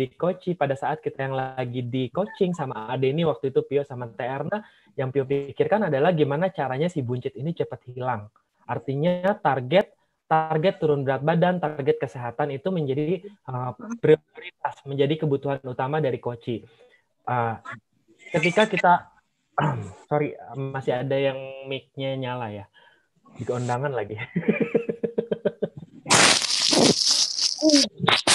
jadi coach pada saat kita yang lagi di coaching sama Ade ini waktu itu Pio sama Terna yang Pio pikirkan adalah gimana caranya si buncit ini cepat hilang. Artinya target target turun berat badan, target kesehatan itu menjadi uh, prioritas, menjadi kebutuhan utama dari coach. Uh, ketika kita sorry masih ada yang mic-nya nyala ya di keundangan lagi.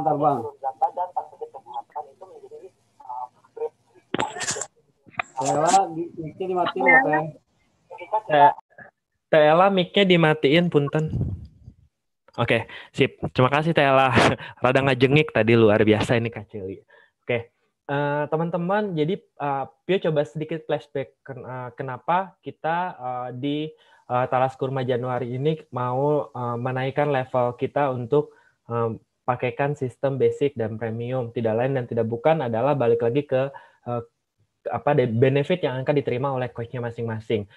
Bentar bang. Tela, mic-nya dimatiin ya. Tela mic-nya dimatiin, punten. Oke, sip. Terima kasih Tela. Rada ngajengik tadi luar biasa ini Kak Cili. Oke, uh, teman-teman, jadi uh, Pio coba sedikit flashback ken uh, kenapa kita uh, di uh, Talas Kurma Januari ini mau uh, menaikkan level kita untuk uh, pakaikan sistem basic dan premium. Tidak lain dan tidak bukan adalah balik lagi ke uh, apa benefit yang akan diterima oleh coachnya masing-masing.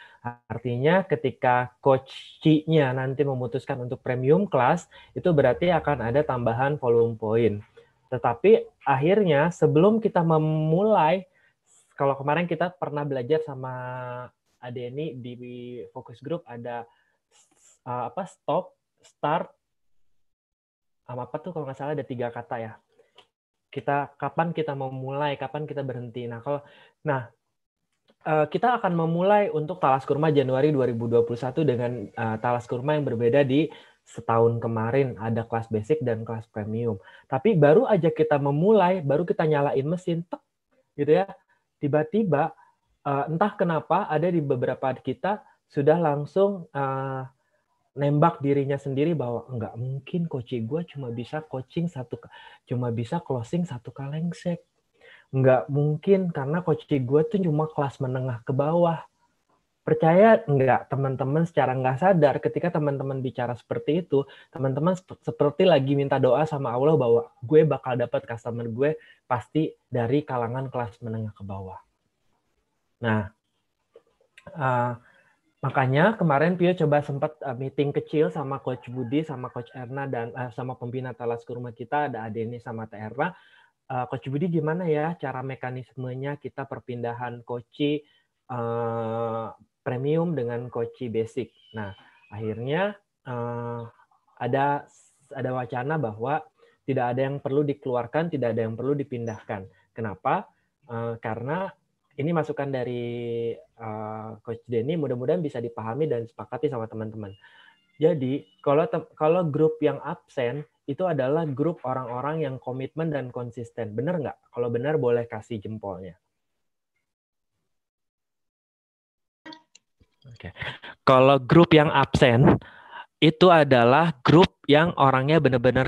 Artinya ketika coachnya nanti memutuskan untuk premium class, itu berarti akan ada tambahan volume point. Tetapi akhirnya sebelum kita memulai, kalau kemarin kita pernah belajar sama Adeni di focus group ada uh, apa stop, start, apa tuh kalau nggak salah ada tiga kata ya kita kapan kita mau mulai, kapan kita berhenti. Nah, kalau nah eh, kita akan memulai untuk talas kurma Januari 2021 dengan uh, talas kurma yang berbeda di setahun kemarin ada kelas basic dan kelas premium. Tapi baru aja kita memulai, baru kita nyalain mesin, tek, gitu ya. Tiba-tiba uh, entah kenapa ada di beberapa kita sudah langsung uh, nembak dirinya sendiri bahwa enggak mungkin coaching gue cuma bisa coaching satu cuma bisa closing satu kalengsek. Enggak mungkin karena coaching gue tuh cuma kelas menengah ke bawah. Percaya enggak teman-teman secara enggak sadar ketika teman-teman bicara seperti itu teman-teman seperti lagi minta doa sama Allah bahwa gue bakal dapat customer gue pasti dari kalangan kelas menengah ke bawah. Nah uh, Makanya kemarin Pio coba sempat uh, meeting kecil sama Coach Budi, sama Coach Erna dan uh, sama pembina Talas Kurma kita ada Adeni sama Teh Erna. Coach Budi gimana ya cara mekanismenya kita perpindahan coach uh, premium dengan coach basic. Nah akhirnya uh, ada ada wacana bahwa tidak ada yang perlu dikeluarkan, tidak ada yang perlu dipindahkan. Kenapa? Uh, karena ini masukan dari uh, Coach Denny mudah-mudahan bisa dipahami dan disepakati sama teman-teman. Jadi kalau kalau grup yang absen itu adalah grup orang-orang yang komitmen dan konsisten. Benar nggak? Kalau benar boleh kasih jempolnya. Oke. Okay. Kalau grup yang absen itu adalah grup yang orangnya benar-benar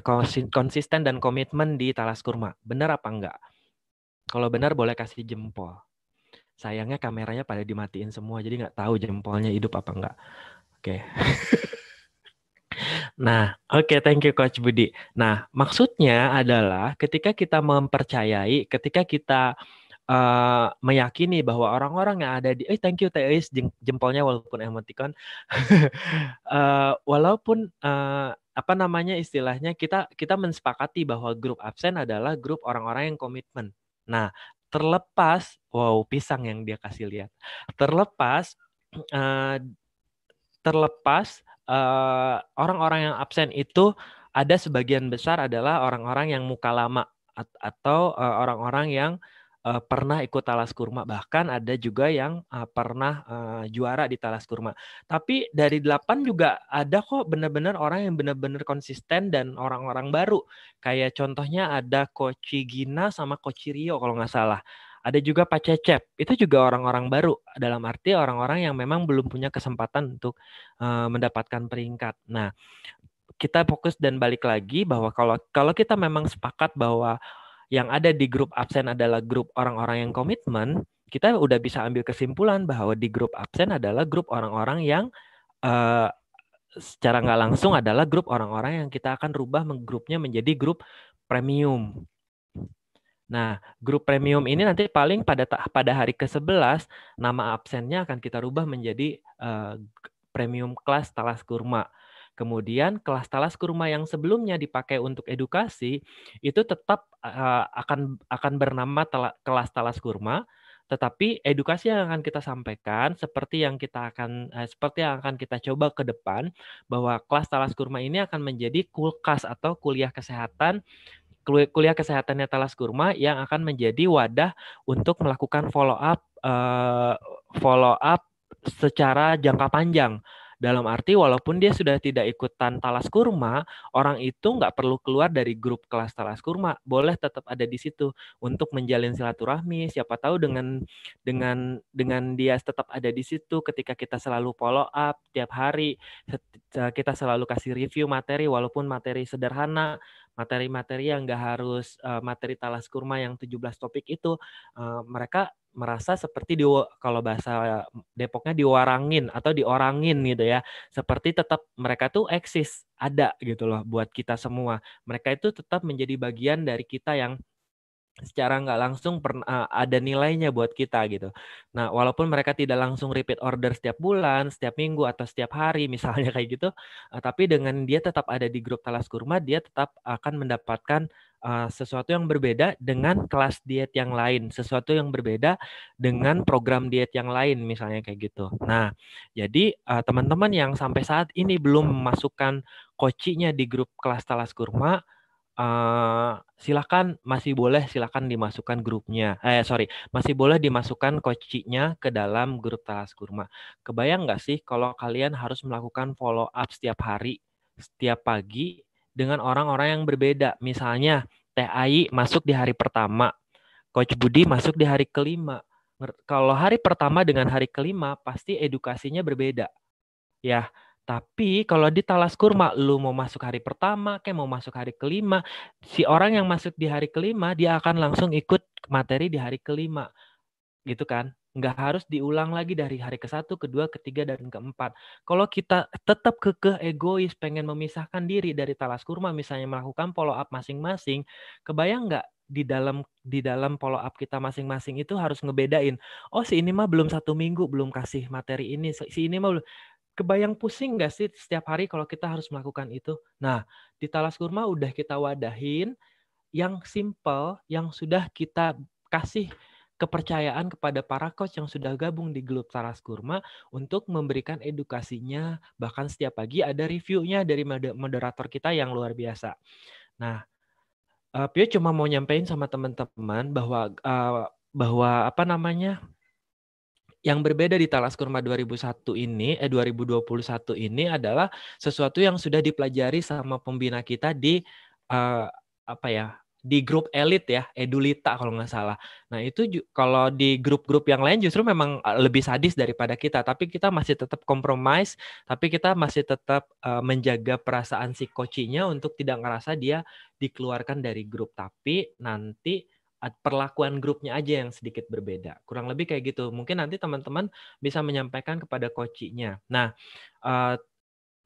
konsisten dan komitmen di Talas Kurma. Benar apa enggak? Kalau benar boleh kasih jempol sayangnya kameranya pada dimatiin semua jadi nggak tahu jempolnya hidup apa enggak oke. Okay. nah oke okay, thank you coach Budi. Nah maksudnya adalah ketika kita mempercayai ketika kita uh, meyakini bahwa orang-orang yang ada di eh thank you Teis jempolnya walaupun emoticon. Uh, walaupun uh, apa namanya istilahnya kita kita mensepakati bahwa grup absen adalah grup orang-orang yang komitmen. Nah, terlepas wow pisang yang dia kasih lihat. Terlepas uh, terlepas orang orang-orang yang absen itu ada sebagian besar adalah orang-orang yang muka lama atau orang orang-orang yang uh, pernah ikut talas kurma bahkan ada juga yang uh, pernah uh, juara di talas kurma. Tapi dari delapan juga ada kok benar-benar orang yang benar-benar konsisten dan orang-orang baru. Kayak contohnya ada Coach Gina sama Coach Rio kalau nggak salah. Ada juga Pak Cecep itu juga orang-orang baru. Dalam arti orang-orang yang memang belum punya kesempatan untuk uh, mendapatkan peringkat. Nah kita fokus dan balik lagi bahwa kalau kalau kita memang sepakat bahwa yang ada di grup absen adalah grup orang-orang yang komitmen, kita udah bisa ambil kesimpulan bahwa di grup absen adalah grup orang-orang yang uh, secara nggak langsung adalah grup orang-orang yang kita akan rubah grupnya menjadi grup premium. Nah, grup premium ini nanti paling pada pada hari ke-11 nama absennya akan kita rubah menjadi uh, premium kelas talas kurma. Kemudian kelas talas kurma yang sebelumnya dipakai untuk edukasi itu tetap uh, akan akan bernama tela, kelas talas kurma tetapi edukasi yang akan kita sampaikan seperti yang kita akan eh, seperti yang akan kita coba ke depan bahwa kelas Talas Kurma ini akan menjadi kulkas atau kuliah kesehatan kuliah kesehatannya Talas Kurma yang akan menjadi wadah untuk melakukan follow up uh, follow up secara jangka panjang dalam arti walaupun dia sudah tidak ikutan talas kurma, orang itu nggak perlu keluar dari grup kelas talas kurma, boleh tetap ada di situ untuk menjalin silaturahmi. Siapa tahu dengan dengan dengan dia tetap ada di situ ketika kita selalu follow up tiap hari, kita selalu kasih review materi walaupun materi sederhana, materi-materi yang nggak harus uh, materi talas kurma yang 17 topik itu, uh, mereka merasa seperti di kalau bahasa Depoknya diwarangin atau diorangin gitu ya. Seperti tetap mereka tuh eksis, ada gitu loh buat kita semua. Mereka itu tetap menjadi bagian dari kita yang secara nggak langsung pernah ada nilainya buat kita gitu. Nah, walaupun mereka tidak langsung repeat order setiap bulan, setiap minggu atau setiap hari misalnya kayak gitu, tapi dengan dia tetap ada di grup Talas Kurma, dia tetap akan mendapatkan uh, sesuatu yang berbeda dengan kelas diet yang lain, sesuatu yang berbeda dengan program diet yang lain misalnya kayak gitu. Nah, jadi uh, teman-teman yang sampai saat ini belum memasukkan kocinya di grup kelas Talas Kurma, uh, silakan masih boleh silakan dimasukkan grupnya. Eh sorry, masih boleh dimasukkan kocinya ke dalam grup Talas Kurma. Kebayang nggak sih kalau kalian harus melakukan follow up setiap hari, setiap pagi dengan orang-orang yang berbeda. Misalnya Teh Ai masuk di hari pertama, Coach Budi masuk di hari kelima. Kalau hari pertama dengan hari kelima pasti edukasinya berbeda. Ya, tapi kalau di talas kurma, lu mau masuk hari pertama, kayak mau masuk hari kelima, si orang yang masuk di hari kelima, dia akan langsung ikut materi di hari kelima. Gitu kan? nggak harus diulang lagi dari hari ke satu, kedua, ketiga, dan keempat. Kalau kita tetap kekeh egois, pengen memisahkan diri dari talas kurma, misalnya melakukan follow up masing-masing, kebayang nggak di dalam di dalam follow up kita masing-masing itu harus ngebedain. Oh si ini mah belum satu minggu belum kasih materi ini, si ini mah belum. Kebayang pusing nggak sih setiap hari kalau kita harus melakukan itu? Nah di talas kurma udah kita wadahin yang simple, yang sudah kita kasih kepercayaan kepada para coach yang sudah gabung di grup Taras Kurma untuk memberikan edukasinya. Bahkan setiap pagi ada reviewnya dari moderator kita yang luar biasa. Nah, uh, Pio cuma mau nyampein sama teman-teman bahwa uh, bahwa apa namanya yang berbeda di Talas Kurma 2001 ini, eh 2021 ini adalah sesuatu yang sudah dipelajari sama pembina kita di uh, apa ya di grup elit ya, Edulita kalau nggak salah. Nah itu kalau di grup-grup yang lain justru memang lebih sadis daripada kita, tapi kita masih tetap kompromis, tapi kita masih tetap uh, menjaga perasaan si kocinya untuk tidak ngerasa dia dikeluarkan dari grup. Tapi nanti perlakuan grupnya aja yang sedikit berbeda. Kurang lebih kayak gitu. Mungkin nanti teman-teman bisa menyampaikan kepada kocinya. Nah, uh,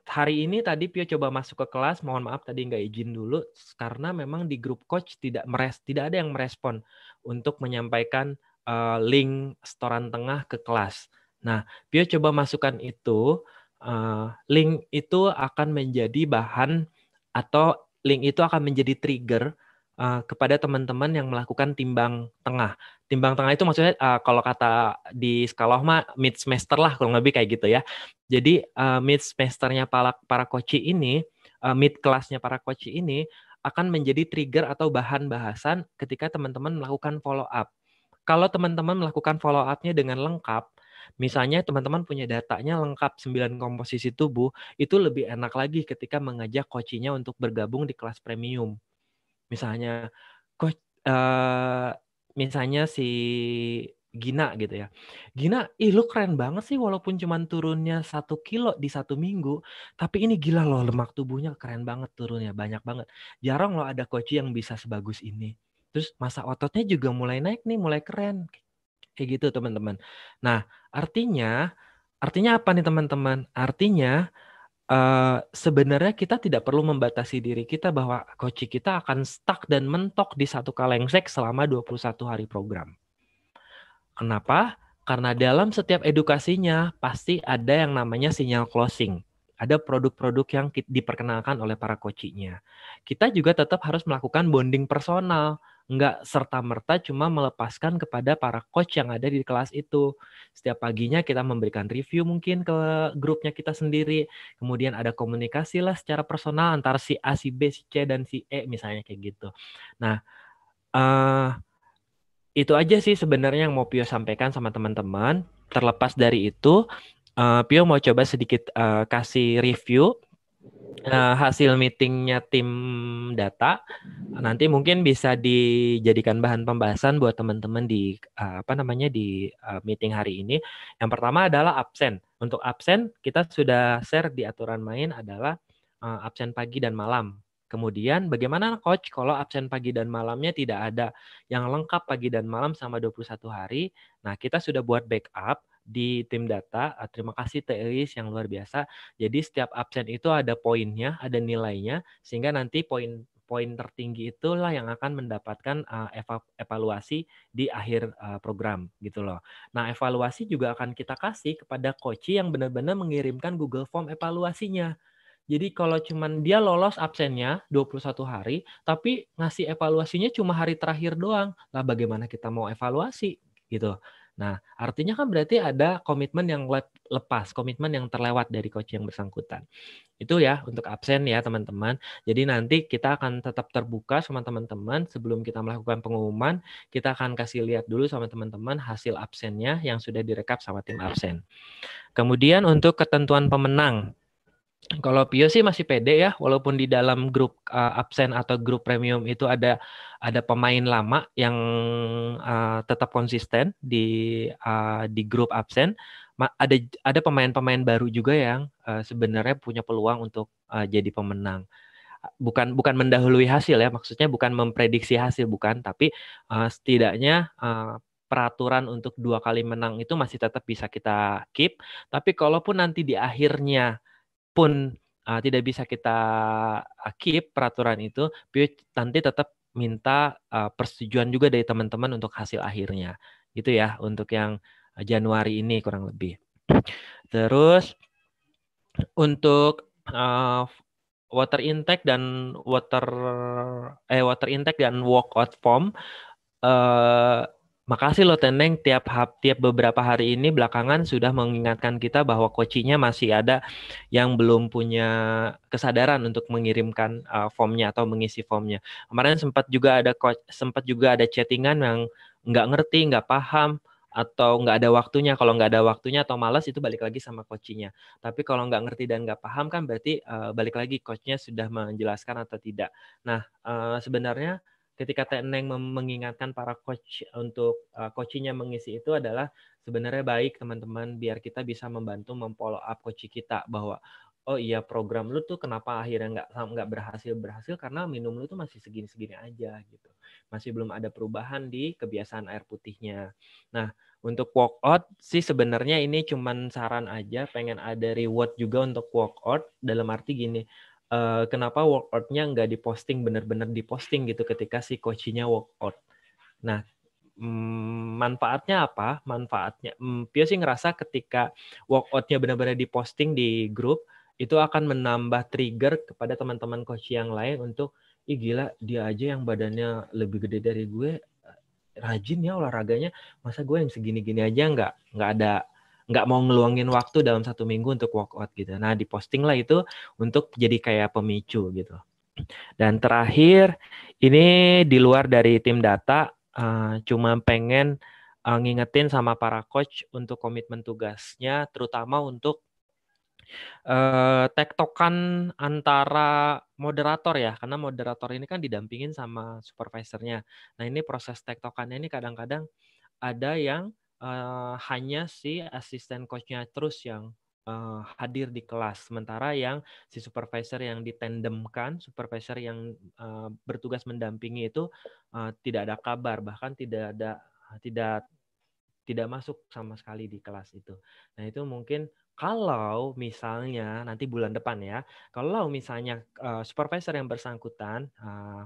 hari ini tadi Pio coba masuk ke kelas, mohon maaf tadi nggak izin dulu karena memang di grup coach tidak meres tidak ada yang merespon untuk menyampaikan uh, link setoran tengah ke kelas. Nah, Pio coba masukkan itu uh, link itu akan menjadi bahan atau link itu akan menjadi trigger uh, kepada teman-teman yang melakukan timbang tengah. Timbang tengah itu maksudnya uh, kalau kata di sekolah mah mid semester lah kalau lebih kayak gitu ya. Jadi uh, mid semesternya para para coach ini, uh, mid kelasnya para coach ini akan menjadi trigger atau bahan bahasan ketika teman-teman melakukan follow up. Kalau teman-teman melakukan follow up-nya dengan lengkap, misalnya teman-teman punya datanya lengkap 9 komposisi tubuh, itu lebih enak lagi ketika mengajak coachingnya untuk bergabung di kelas premium misalnya coach uh, misalnya si Gina gitu ya. Gina, ih lu keren banget sih walaupun cuma turunnya satu kilo di satu minggu, tapi ini gila loh lemak tubuhnya keren banget turunnya, banyak banget. Jarang loh ada coach yang bisa sebagus ini. Terus masa ototnya juga mulai naik nih, mulai keren. Kayak gitu teman-teman. Nah, artinya, artinya apa nih teman-teman? Artinya uh, sebenarnya kita tidak perlu membatasi diri kita bahwa coach kita akan stuck dan mentok di satu kalengsek selama 21 hari program. Kenapa? Karena dalam setiap edukasinya pasti ada yang namanya sinyal closing. ada produk-produk yang diperkenalkan oleh para coachnya. Kita juga tetap harus melakukan bonding personal, nggak serta-merta cuma melepaskan kepada para coach yang ada di kelas itu. Setiap paginya kita memberikan review mungkin ke grupnya kita sendiri, kemudian ada komunikasi lah secara personal antara si A, si B, si C, dan si E misalnya kayak gitu. Nah, uh, itu aja sih sebenarnya yang mau Pio sampaikan sama teman-teman. Terlepas dari itu, uh, Pio mau coba sedikit uh, kasih review uh, hasil meetingnya tim data. Nanti mungkin bisa dijadikan bahan pembahasan buat teman-teman di uh, apa namanya di uh, meeting hari ini. Yang pertama adalah absen. Untuk absen kita sudah share di aturan main adalah absen pagi dan malam. Kemudian bagaimana coach kalau absen pagi dan malamnya tidak ada yang lengkap pagi dan malam sama 21 hari. Nah, kita sudah buat backup di tim data. Ah, terima kasih Teis yang luar biasa. Jadi setiap absen itu ada poinnya, ada nilainya, sehingga nanti poin poin tertinggi itulah yang akan mendapatkan uh, evaluasi di akhir uh, program gitu loh. Nah, evaluasi juga akan kita kasih kepada coach yang benar-benar mengirimkan Google Form evaluasinya. Jadi kalau cuman dia lolos absennya 21 hari, tapi ngasih evaluasinya cuma hari terakhir doang. Lah bagaimana kita mau evaluasi gitu. Nah, artinya kan berarti ada komitmen yang lepas, komitmen yang terlewat dari coach yang bersangkutan. Itu ya untuk absen ya teman-teman. Jadi nanti kita akan tetap terbuka sama teman-teman sebelum kita melakukan pengumuman, kita akan kasih lihat dulu sama teman-teman hasil absennya yang sudah direkap sama tim absen. Kemudian untuk ketentuan pemenang, kalau Pio sih masih pede ya, walaupun di dalam grup uh, absen atau grup premium itu ada ada pemain lama yang uh, tetap konsisten di uh, di grup absen. Ada ada pemain-pemain baru juga yang uh, sebenarnya punya peluang untuk uh, jadi pemenang. Bukan bukan mendahului hasil ya, maksudnya bukan memprediksi hasil bukan, tapi uh, setidaknya uh, peraturan untuk dua kali menang itu masih tetap bisa kita keep. Tapi kalaupun nanti di akhirnya pun uh, tidak bisa kita keep peraturan itu, nanti tetap minta uh, persetujuan juga dari teman-teman untuk hasil akhirnya. Gitu ya, untuk yang Januari ini kurang lebih. Terus untuk uh, water intake dan water eh water intake dan walkout form uh, Makasih loh Teneng tiap tiap beberapa hari ini belakangan sudah mengingatkan kita bahwa kocinya masih ada yang belum punya kesadaran untuk mengirimkan uh, formnya atau mengisi formnya. Kemarin sempat juga ada sempat juga ada chattingan yang nggak ngerti, nggak paham atau nggak ada waktunya. Kalau nggak ada waktunya atau malas itu balik lagi sama coachnya. Tapi kalau nggak ngerti dan nggak paham kan berarti uh, balik lagi coachnya sudah menjelaskan atau tidak. Nah uh, sebenarnya ketika Teneng mengingatkan para coach untuk uh, coachingnya mengisi itu adalah sebenarnya baik teman-teman biar kita bisa membantu memfollow up coach kita bahwa oh iya program lu tuh kenapa akhirnya nggak nggak berhasil berhasil? Karena minum lu tuh masih segini-segini aja gitu. Masih belum ada perubahan di kebiasaan air putihnya. Nah untuk walkout sih sebenarnya ini cuman saran aja pengen ada reward juga untuk walkout. Dalam arti gini uh, kenapa workoutnya nggak diposting benar-benar diposting gitu ketika si coachnya workout. Nah, mm, manfaatnya apa? Manfaatnya, mm, Pio sih ngerasa ketika workoutnya benar-benar diposting di grup itu akan menambah trigger kepada teman-teman coach yang lain untuk ih gila dia aja yang badannya lebih gede dari gue rajin ya olahraganya masa gue yang segini-gini aja nggak nggak ada nggak mau ngeluangin waktu dalam satu minggu untuk workout gitu. Nah diposting lah itu untuk jadi kayak pemicu gitu. Dan terakhir ini di luar dari tim data, uh, cuma pengen uh, ngingetin sama para coach untuk komitmen tugasnya, terutama untuk uh, tektokan antara moderator ya, karena moderator ini kan didampingin sama supervisornya. Nah ini proses tektokannya ini kadang-kadang ada yang uh, hanya si asisten coachnya terus yang uh, hadir di kelas. Sementara yang si supervisor yang ditandemkan, supervisor yang uh, bertugas mendampingi itu uh, tidak ada kabar, bahkan tidak ada tidak tidak masuk sama sekali di kelas itu. Nah itu mungkin kalau misalnya nanti bulan depan ya, kalau misalnya uh, supervisor yang bersangkutan uh,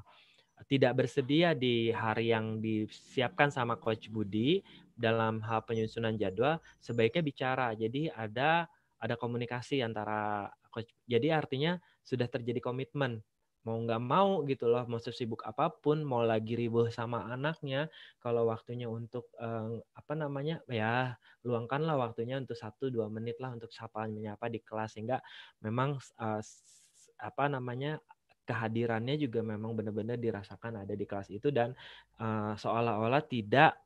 tidak bersedia di hari yang disiapkan sama Coach Budi dalam hal penyusunan jadwal, sebaiknya bicara. Jadi ada ada komunikasi antara coach. Jadi artinya sudah terjadi komitmen mau nggak mau gitu loh mau sibuk apa pun mau lagi ribuh sama anaknya kalau waktunya untuk um, apa namanya ya luangkanlah waktunya untuk satu dua menit lah untuk sapa menyapa di kelas sehingga memang uh, apa namanya kehadirannya juga memang benar-benar dirasakan ada di kelas itu dan uh, seolah-olah tidak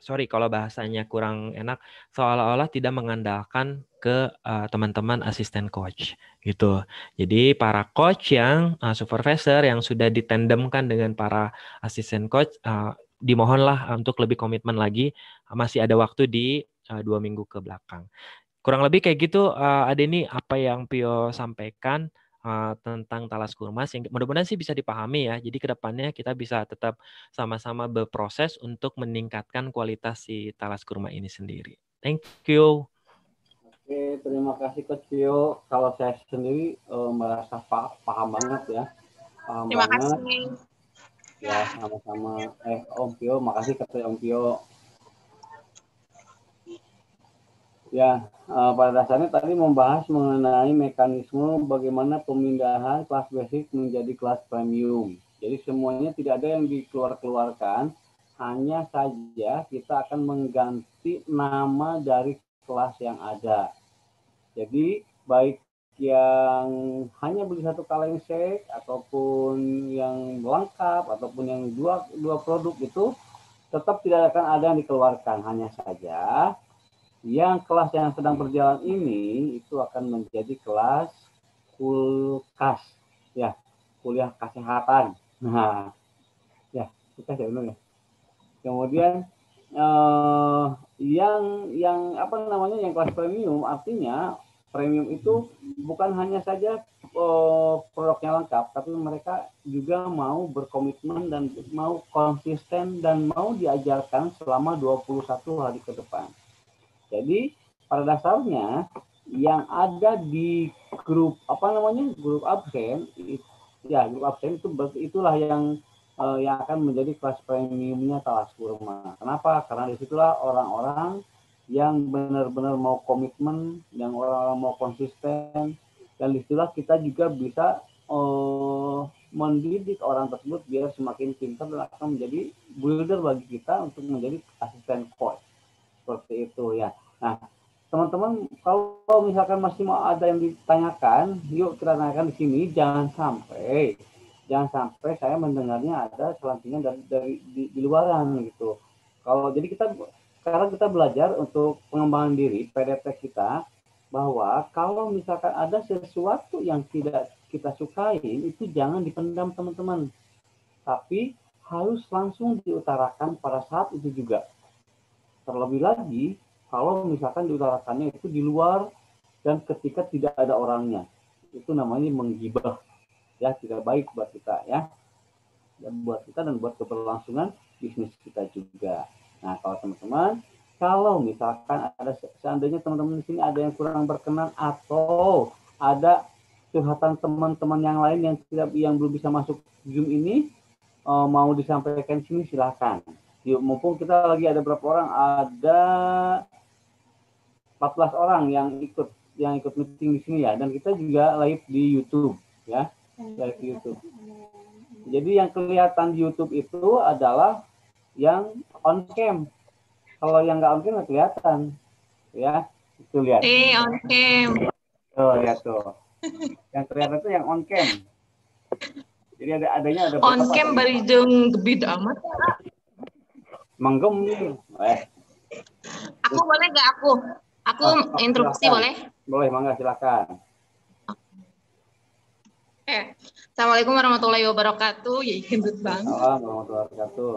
sorry kalau bahasanya kurang enak, seolah-olah tidak mengandalkan ke uh, teman-teman asisten coach gitu. Jadi para coach yang uh, supervisor yang sudah ditandemkan dengan para asisten coach uh, dimohonlah untuk lebih komitmen lagi masih ada waktu di uh, dua minggu ke belakang. Kurang lebih kayak gitu uh, ada ini apa yang Pio sampaikan uh, tentang talas kurma sehingga mudah-mudahan sih bisa dipahami ya. Jadi ke depannya kita bisa tetap sama-sama berproses untuk meningkatkan kualitas si talas kurma ini sendiri. Thank you. Oke, terima kasih Coach Pio. Kalau saya sendiri uh, merasa paham, paham banget ya. Paham terima banget. kasih. Ya, sama-sama. Eh, Om Pio, makasih kata Om Pio. Ya, uh, pada dasarnya tadi membahas mengenai mekanisme bagaimana pemindahan kelas basic menjadi kelas premium. Jadi semuanya tidak ada yang dikeluar-keluarkan, hanya saja kita akan mengganti nama dari kelas yang ada. Jadi baik yang hanya beli satu kaleng shake ataupun yang lengkap ataupun yang dua dua produk itu tetap tidak akan ada yang dikeluarkan hanya saja yang kelas yang sedang berjalan ini itu akan menjadi kelas kulkas. Ya kuliah kesehatan. Nah ya kulkas ya benar ya. Kemudian eh, yang yang apa namanya yang kelas premium artinya premium itu bukan hanya saja eh, produknya lengkap tapi mereka juga mau berkomitmen dan mau konsisten dan mau diajarkan selama 21 hari ke depan jadi pada dasarnya yang ada di grup apa namanya grup absen ya grup absen itu itulah yang uh, yang akan menjadi kelas premiumnya talas kurma. Kenapa? Karena di situlah orang-orang yang benar-benar mau komitmen, yang orang-orang mau konsisten, dan di situlah kita juga bisa uh, mendidik orang tersebut biar semakin pintar dan akan menjadi builder bagi kita untuk menjadi asisten coach seperti itu ya. Nah, teman-teman kalau misalkan masih mau ada yang ditanyakan, yuk kita tanyakan di sini. Jangan sampai, jangan sampai saya mendengarnya ada selanjutnya dari, dari di, di luaran gitu. Kalau jadi kita sekarang kita belajar untuk pengembangan diri PDP kita bahwa kalau misalkan ada sesuatu yang tidak kita sukai itu jangan dipendam teman-teman tapi harus langsung diutarakan pada saat itu juga Terlebih lagi kalau misalkan diutarakannya itu di luar dan ketika tidak ada orangnya. Itu namanya menggibah. Ya, tidak baik buat kita ya. Dan buat kita dan buat keberlangsungan bisnis kita juga. Nah, kalau teman-teman, kalau misalkan ada seandainya teman-teman di sini ada yang kurang berkenan atau ada curhatan teman-teman yang lain yang tidak yang belum bisa masuk Zoom ini eh, mau disampaikan sini silakan yuk mumpung kita lagi ada berapa orang ada 14 orang yang ikut yang ikut meeting di sini ya. Dan kita juga live di YouTube ya. Live di YouTube. Jadi yang kelihatan di YouTube itu adalah yang on cam. Kalau yang nggak on cam nggak kelihatan ya. Itu lihat. Eh on cam. Tuh lihat tuh. Yang kelihatan itu yang on cam. Jadi ada adanya ada on cam bari jeung gebid amat menggem eh. Aku boleh nggak? Aku aku Oh, oh, instruksi silakan. boleh? Boleh mangga silakan. Eh assalamualaikum warahmatullahi wabarakatuh. Ya gendut banget. Salam warahmatullahi wabarakatuh.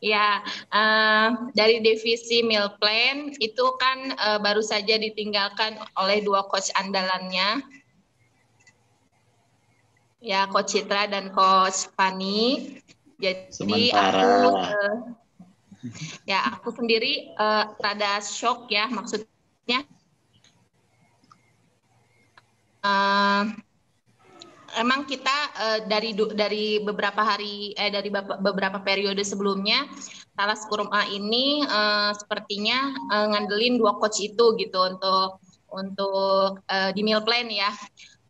Ya, eh, dari divisi meal plan itu kan eh, baru saja ditinggalkan oleh dua coach andalannya, ya Coach Citra dan Coach Fani. Jadi Sementara. aku, eh, ya aku sendiri eh, rada shock ya maksudnya. eh, emang kita eh, dari dari beberapa hari eh dari beberapa periode sebelumnya Talas Kurma ini eh, sepertinya eh, ngandelin dua coach itu gitu untuk untuk uh, di meal plan ya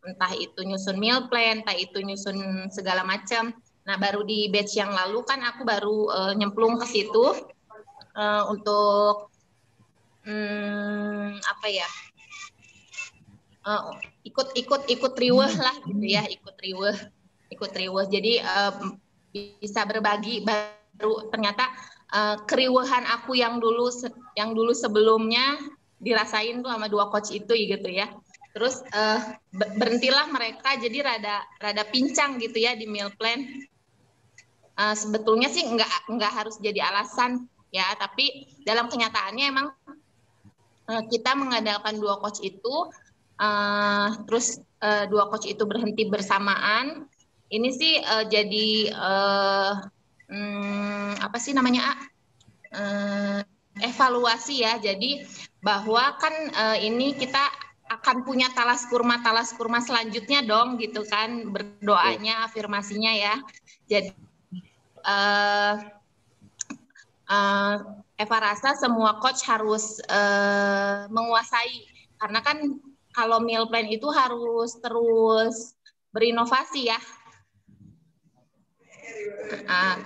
entah itu nyusun meal plan entah itu nyusun segala macam nah baru di batch yang lalu kan aku baru uh, nyemplung ke situ uh, untuk hmm, apa ya uh, ikut ikut ikut riweh lah gitu ya ikut riweh ikut riweh. Jadi uh, bisa berbagi baru ternyata uh, keriuhan aku yang dulu yang dulu sebelumnya dirasain tuh sama dua coach itu gitu ya. Terus uh, berhentilah mereka jadi rada rada pincang gitu ya di meal plan uh, sebetulnya sih nggak nggak harus jadi alasan ya tapi dalam kenyataannya emang uh, kita mengandalkan dua coach itu uh, terus uh, dua coach itu berhenti bersamaan ini sih uh, jadi uh, hmm, apa sih namanya uh, evaluasi ya. Jadi bahwa kan uh, ini kita akan punya talas kurma talas kurma selanjutnya dong gitu kan berdoanya afirmasinya ya. Jadi uh, Eva rasa semua coach harus uh, menguasai. Karena kan kalau meal plan itu harus terus berinovasi ya. Uh,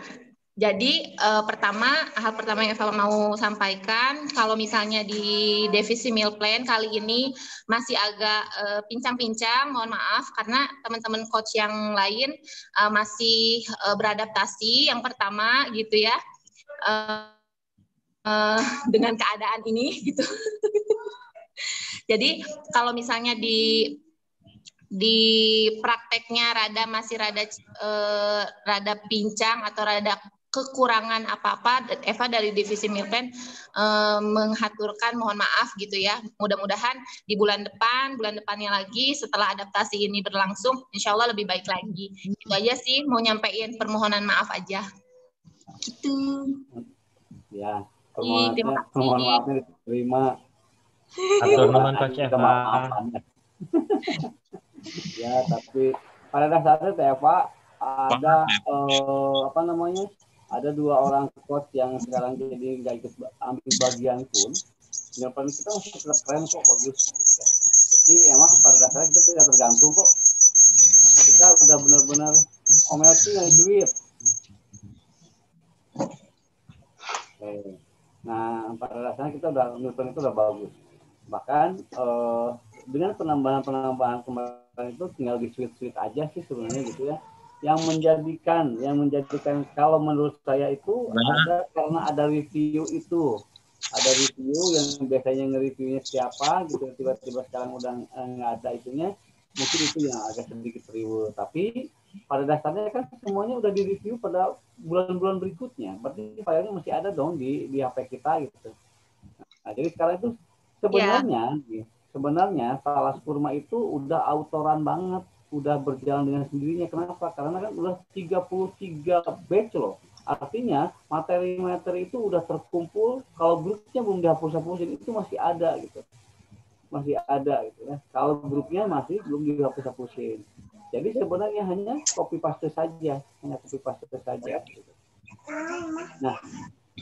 jadi uh, pertama hal pertama yang saya mau sampaikan kalau misalnya di divisi meal plan kali ini masih agak uh, pincang-pincang, mohon maaf karena teman-teman coach yang lain uh, masih uh, beradaptasi. Yang pertama gitu ya uh, uh, dengan keadaan ini gitu. Jadi kalau misalnya di di prakteknya rada masih rada eh, rada pincang atau rada kekurangan apa-apa Eva dari divisi Milpen eh, menghaturkan mohon maaf gitu ya mudah-mudahan di bulan depan bulan depannya lagi setelah adaptasi ini berlangsung insya Allah lebih baik lagi. Itu aja sih mau nyampein permohonan maaf aja. Gitu. Ya permohonan permohonan maafnya diterima. Atau Coach Eva. ya tapi pada dasarnya Teva ada eh, apa namanya ada dua orang coach yang sekarang jadi nggak ikut ambil bagian pun. Yang paling kita masih tetap keren kok bagus. Jadi emang pada dasarnya kita tidak tergantung kok. Kita udah benar-benar omelsi yang duit. Nah pada dasarnya kita udah Milton itu udah bagus. Bahkan eh, dengan penambahan-penambahan kemarin itu tinggal di switch-switch aja sih sebenarnya gitu ya yang menjadikan yang menjadikan kalau menurut saya itu nah. ada karena ada review itu. Ada review yang biasanya nge-reviewnya siapa gitu tiba-tiba sekarang udah eh, nggak ada itunya mungkin itu yang agak sedikit review tapi pada dasarnya kan semuanya udah di review pada bulan-bulan berikutnya. Berarti filenya masih ada dong di di HP kita gitu. Nah jadi sekarang itu sebenarnya yeah sebenarnya talas kurma itu udah autoran banget, udah berjalan dengan sendirinya. Kenapa? Karena kan udah 33 batch loh. Artinya materi-materi itu udah terkumpul, kalau grupnya belum dihapus-hapusin itu masih ada gitu. Masih ada gitu ya. Kalau grupnya masih belum dihapus-hapusin. Jadi sebenarnya hanya copy paste saja, hanya copy paste saja. Gitu. Nah,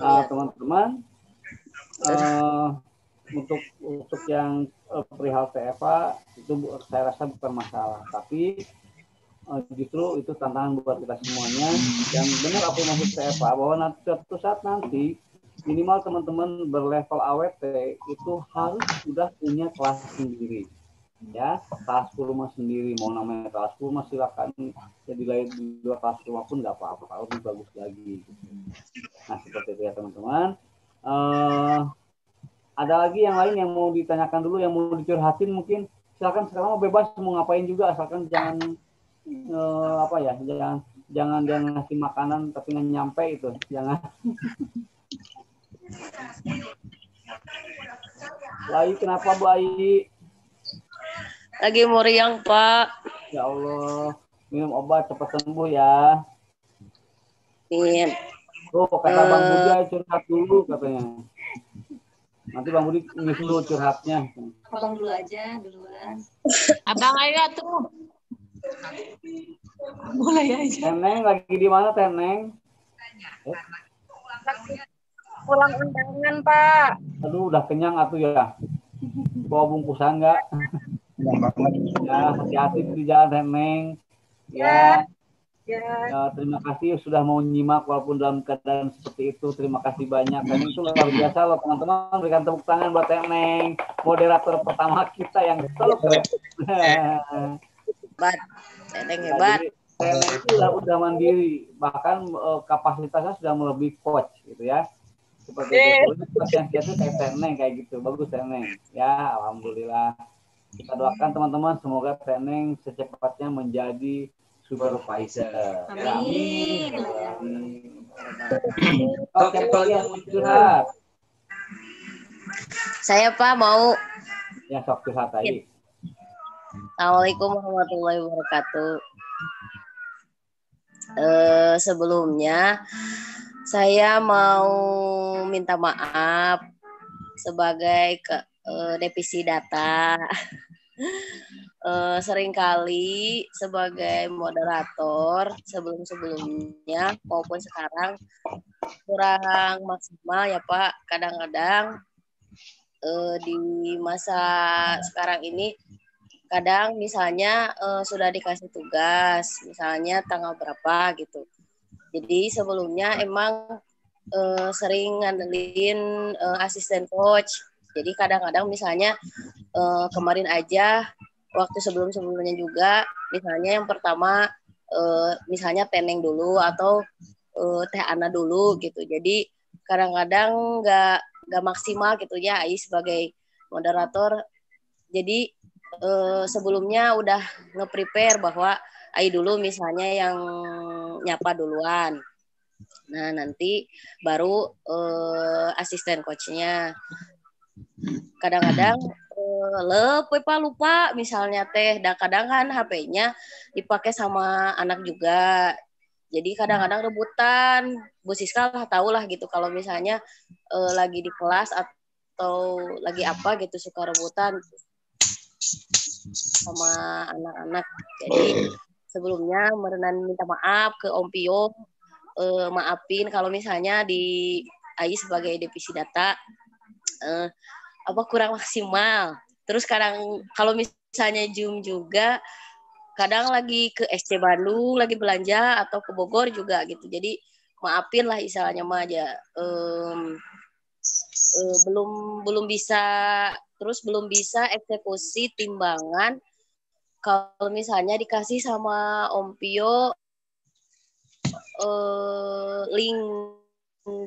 uh, teman-teman, uh, untuk untuk yang perihal TFA itu saya rasa bukan masalah. Tapi uh, justru itu tantangan buat kita semuanya. Yang benar yang maksud TFA bahwa nanti suatu saat nanti minimal teman-teman berlevel AWT itu harus sudah punya kelas sendiri. Ya kelas kurma sendiri. Mau namanya kelas kurma silakan. Jadi lain dua kelas kurma pun nggak apa-apa. Lebih bagus lagi. Nah seperti itu ya teman-teman. Uh, ada lagi yang lain yang mau ditanyakan dulu yang mau dicurhatin mungkin. Silakan sekarang mau bebas mau ngapain juga. Asalkan jangan uh, apa ya jangan jangan jangan ngasih makanan tapi nggak nyampe itu. Jangan. Lagi kenapa Bu Ayi lagi meriang Pak. Ya Allah minum obat cepat sembuh ya. Iya. Oh, kata uh, Bang Budi curhat dulu katanya. Nanti Bang Budi ngisi dulu curhatnya. Abang dulu aja, duluan. Abang aja tuh. Mulai aja. Teneng lagi di mana Teneng? Eh? Pulang undangan, Pak. Aduh, udah kenyang atuh ya. bawa bungkusan nggak ya hati-hati di jalan Reneng ya Ya. Ya, terima kasih sudah mau nyimak walaupun dalam keadaan seperti itu. Terima kasih banyak. Dan itu luar biasa loh teman-teman. Berikan tepuk tangan buat Teneng, moderator pertama kita yang selalu keren. Hebat. Neneng Nah, hebat. Teneng itu udah, udah mandiri. Bahkan eh, kapasitasnya sudah melebihi coach gitu ya. Seperti itu. Coach yang itu kayak Teneng kayak gitu. Bagus Teneng. Ya, alhamdulillah. Kita doakan teman-teman semoga Teneng secepatnya menjadi supervisor. Ya, Amin. Amin. Oke, Pak, yang curhat. Saya Pak mau Ya, sok curhat tadi. Assalamualaikum warahmatullahi wabarakatuh. Eh, sebelumnya saya mau minta maaf sebagai ke, eh, devisi data. Eh, sering kali sebagai moderator sebelum-sebelumnya maupun sekarang kurang maksimal ya Pak. Kadang-kadang eh, di masa sekarang ini kadang misalnya eh, sudah dikasih tugas, misalnya tanggal berapa gitu. Jadi sebelumnya emang eh, sering ngandelin eh, asisten coach. Jadi kadang-kadang misalnya eh, kemarin aja waktu sebelum-sebelumnya juga, misalnya yang pertama eh, misalnya teneng dulu atau eh, teh Ana dulu gitu. Jadi kadang-kadang nggak nggak maksimal gitu ya, Ai sebagai moderator. Jadi eh, sebelumnya udah nge-prepare bahwa Ai dulu misalnya yang nyapa duluan. Nah, nanti baru eh, asisten coachnya. Kadang-kadang eh, lupa lupa lupa misalnya teh dan kadang kan HP-nya dipakai sama anak juga. Jadi kadang-kadang rebutan. Bu Siska lah tahu lah gitu kalau misalnya eh, lagi di kelas atau lagi apa gitu suka rebutan sama anak-anak. Jadi sebelumnya merenan minta maaf ke Om Pio, eh, maafin kalau misalnya di AI sebagai divisi data eh, apa kurang maksimal. Terus kadang kalau misalnya Zoom juga kadang lagi ke SC Bandung lagi belanja atau ke Bogor juga gitu. Jadi maafin lah istilahnya mah aja. Em, eh, belum belum bisa terus belum bisa eksekusi timbangan kalau misalnya dikasih sama Om Pio eh, link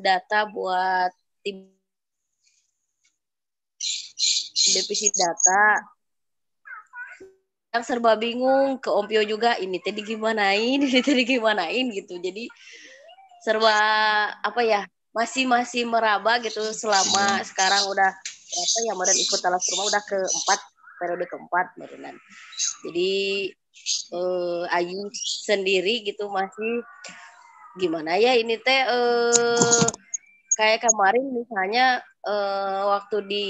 data buat tim divisi data. Yang serba bingung ke Om Pio juga ini tadi gimanain ini tadi gimanain gitu. Jadi serba apa ya masih masih meraba gitu selama sekarang udah apa ya kemarin ikut alas rumah udah keempat periode keempat barunan jadi eh, Ayu sendiri gitu masih gimana ya ini teh eh, kayak kemarin misalnya eh, waktu di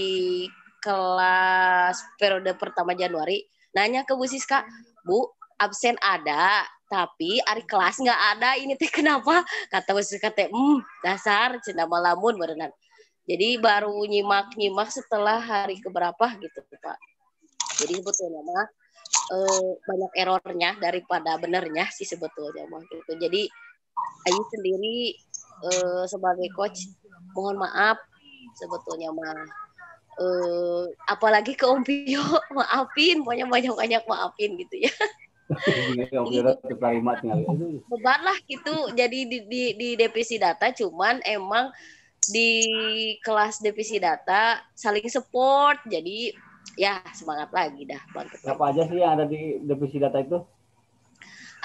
kelas periode pertama Januari nanya ke Bu Siska Bu absen ada tapi hari kelas nggak ada ini teh kenapa? Kata Bu Siska teh hmm dasar cina malamun berenang jadi baru nyimak nyimak setelah hari keberapa gitu Pak. Jadi sebetulnya mah eh, banyak errornya daripada benernya sih sebetulnya mah gitu. Jadi Ayu sendiri eh, sebagai coach mohon maaf sebetulnya mah eh, apalagi ke Om Pio maafin banyak banyak banyak maafin gitu ya tinggal itu. beban lah gitu jadi di, di, di divisi data cuman emang di kelas divisi data saling support jadi ya semangat lagi dah bangkit lagi. Siapa aja sih yang ada di divisi data itu?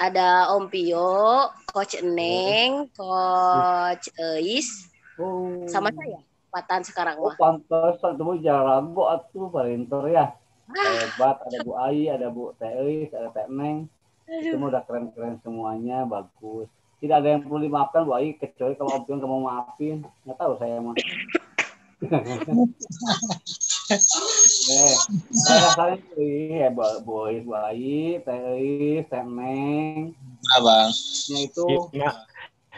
ada Om Pio, Coach Neng, Coach Eis, Oh. sama saya, Patan sekarang Oh, mah. pantas temu jarang ragu atuh parinter ya. Hebat, ada Bu Ai, ada Bu Teis, ada Teh Neng. Itu udah keren-keren semuanya, bagus. Tidak ada yang perlu dimaafkan Bu Ai, kecuali kalau Om kamu maafin. Nggak tahu saya mah. eh, saya rasanya sih, ya Bu Bu Bu Ai, Teis, Teh Neng. Abang. Nya itu Ya,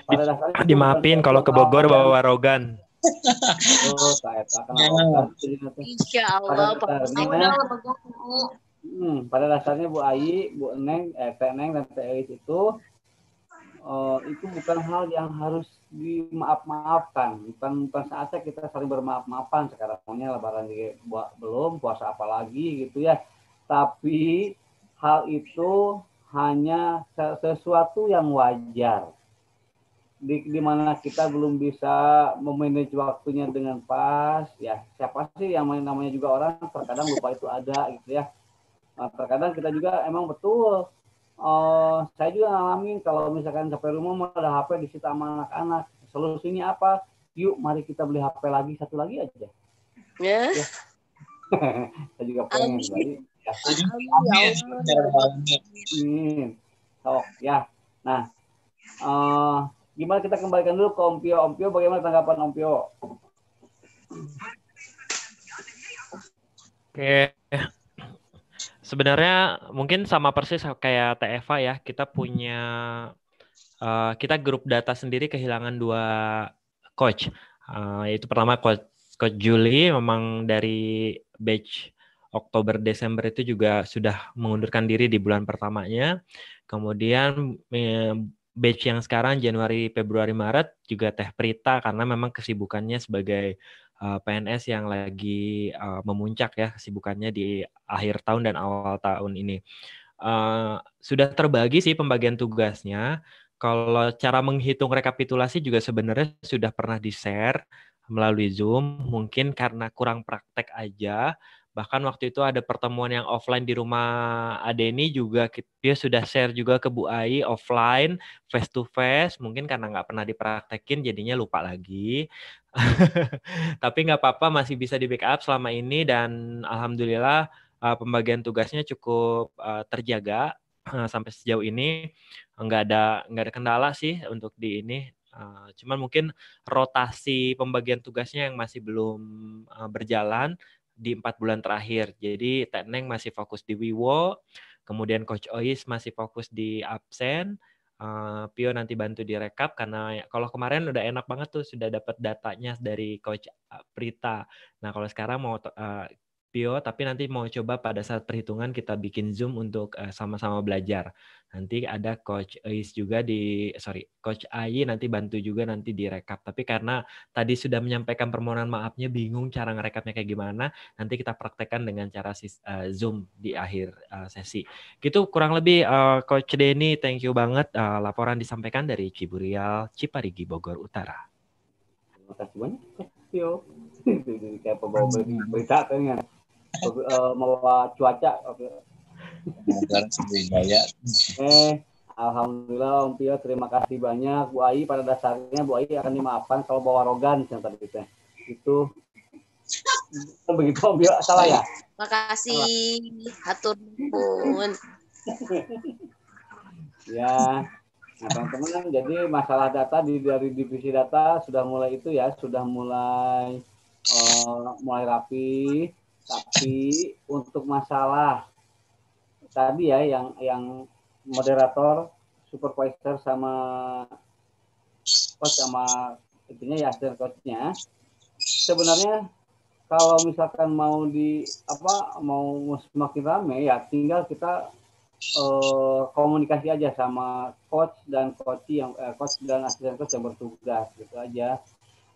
pada dasarnya itu dimaafin kalau ke Bogor bawa Rogan. Oh, saya. Insya Allah, Pak hmm, pada dasarnya Bu Ayi, Bu Neng, eh, Teh Neng dan Teh Elis itu uh, itu bukan hal yang harus dimaaf-maafkan. Bukan bukan saatnya kita saling bermaaf-maafan sekarang maunya lebaran juga belum, puasa apalagi gitu ya. Tapi hal itu hanya sesuatu yang wajar di, di mana kita belum bisa memanage waktunya dengan pas ya siapa sih yang namanya juga orang terkadang lupa itu ada gitu ya nah, terkadang kita juga emang betul uh, saya juga ngalamin kalau misalkan sampai rumah mau ada HP disita sama anak-anak solusinya apa yuk mari kita beli HP lagi satu lagi aja ya, ya. saya juga pengen Amin. ya. Amin. So, ya. Nah, uh, gimana kita kembalikan dulu ke Ompio. Ompio bagaimana tanggapan Ompio? Oke. Sebenarnya mungkin sama persis kayak TFA ya. Kita punya uh, kita grup data sendiri kehilangan dua coach. Uh, yaitu pertama coach coach Julie memang dari batch Oktober Desember itu juga sudah mengundurkan diri di bulan pertamanya. Kemudian batch yang sekarang Januari, Februari, Maret juga Teh Prita karena memang kesibukannya sebagai uh, eh, PNS yang lagi uh, memuncak ya kesibukannya di akhir tahun dan awal tahun ini. Uh, sudah terbagi sih pembagian tugasnya. Kalau cara menghitung rekapitulasi juga sebenarnya sudah pernah di-share melalui Zoom. Mungkin karena kurang praktek aja, Bahkan waktu itu ada pertemuan yang offline di rumah Adeni juga dia sudah share juga ke Bu Ai offline face to face. Mungkin karena nggak pernah dipraktekin jadinya lupa lagi. Tapi nggak apa-apa masih bisa di backup selama ini dan alhamdulillah uh, pembagian tugasnya cukup uh, terjaga uh, sampai sejauh ini nggak ada nggak ada kendala sih untuk di ini Uh, cuman mungkin rotasi pembagian tugasnya yang masih belum uh, berjalan di empat bulan terakhir. Jadi Teneng masih fokus di Wiwo, kemudian Coach Ois masih fokus di absen, uh, Pio nanti bantu direkap karena kalau kemarin udah enak banget tuh sudah dapat datanya dari Coach Prita. Nah kalau sekarang mau uh, Pio, tapi nanti mau coba pada saat perhitungan kita bikin Zoom untuk sama sama-sama belajar. Nanti ada Coach Ais juga di, sorry, Coach Ayi nanti bantu juga nanti direkap. Tapi karena tadi sudah menyampaikan permohonan maafnya, bingung cara ngerekapnya kayak gimana, nanti kita praktekkan dengan cara uh, Zoom di akhir uh, sesi. Gitu kurang lebih uh, Coach Denny, thank you banget. Uh, laporan disampaikan dari Ciburial, Ciparigi, Bogor Utara. Terima kasih banyak, Coach Pio. Kayak pembawa berita kan ya uh, membawa cuaca. Oke. Okay. Eh, Alhamdulillah Om Pio terima kasih banyak. Bu Ai pada dasarnya Bu Ai akan dimaafkan kalau bawa rogan yang tadi kita itu. Begitu Om Pio. Salah ya? Makasih. Hatur pun ya nah teman-teman jadi masalah data di dari divisi data sudah mulai itu ya sudah mulai uh, mulai rapi tapi untuk masalah tadi ya yang yang moderator, supervisor sama coach sama intinya ya asisten coachnya. Sebenarnya kalau misalkan mau di apa mau semakin rame ya tinggal kita eh, komunikasi aja sama coach dan coach yang eh, coach dan asisten coach yang bertugas gitu aja.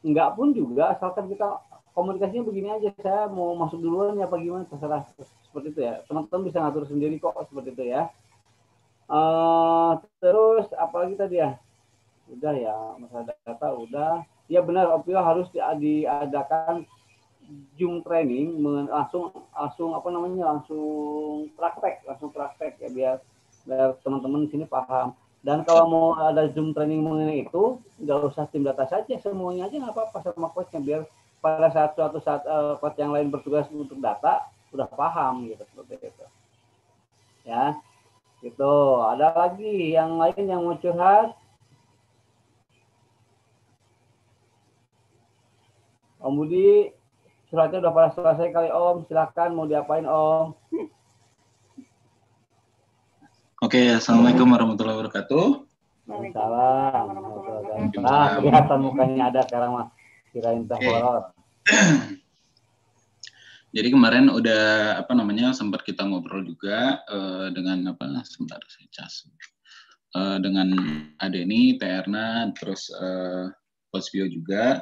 Enggak pun juga asalkan kita komunikasinya begini aja saya mau masuk duluan ya apa gimana? Terserah. Seperti itu ya. Teman-teman bisa ngatur sendiri kok seperti itu ya. Uh, terus apalagi tadi ya? Udah ya masalah data udah. Ya benar Opio harus di, diadakan Zoom training langsung langsung apa namanya langsung praktek langsung praktek ya biar biar teman-teman sini paham. Dan kalau mau ada Zoom training mengenai itu nggak usah tim data saja semuanya aja nggak apa-apa sama coachnya biar pada saat suatu saat uh, coach yang lain bertugas untuk data sudah paham gitu seperti itu. Ya itu ada lagi yang lain yang mau curhat? Om Budi suratnya udah pada selesai kali Om. Silahkan mau diapain Om? Oke, Assalamualaikum warahmatullahi wabarakatuh. Waalaikumsalam. Nah, kelihatan mukanya ada sekarang mah kirain teh Oke. horor. Jadi kemarin udah apa namanya sempat kita ngobrol juga eh, dengan apa sebentar saya cas Eh, dengan Adeni, Terna, terus eh, Coach Bio juga.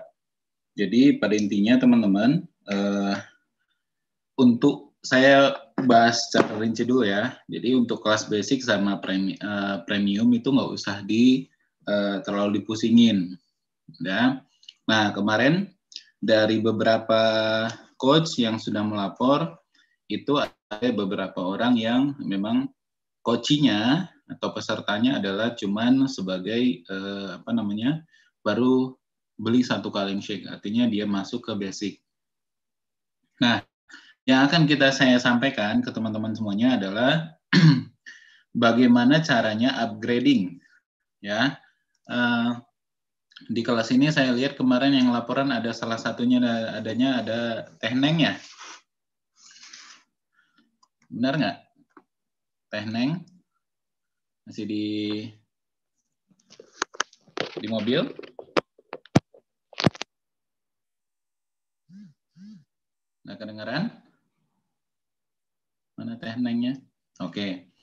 Jadi pada intinya teman-teman eh, untuk saya bahas secara rinci dulu ya. Jadi untuk kelas basic sama premi- eh, premium itu nggak usah di eh, terlalu dipusingin, ya. Nah kemarin dari beberapa coach yang sudah melapor itu ada beberapa orang yang memang coachingnya atau pesertanya adalah cuman sebagai eh, apa namanya baru beli satu kaleng shake artinya dia masuk ke basic. Nah yang akan kita saya sampaikan ke teman-teman semuanya adalah bagaimana caranya upgrading ya. Eh, di kelas ini saya lihat kemarin yang laporan ada salah satunya ada- adanya ada Teh Neng ya. Benar nggak? Teh Neng masih di di mobil? Nggak kedengeran? Mana Teh Nengnya? Oke.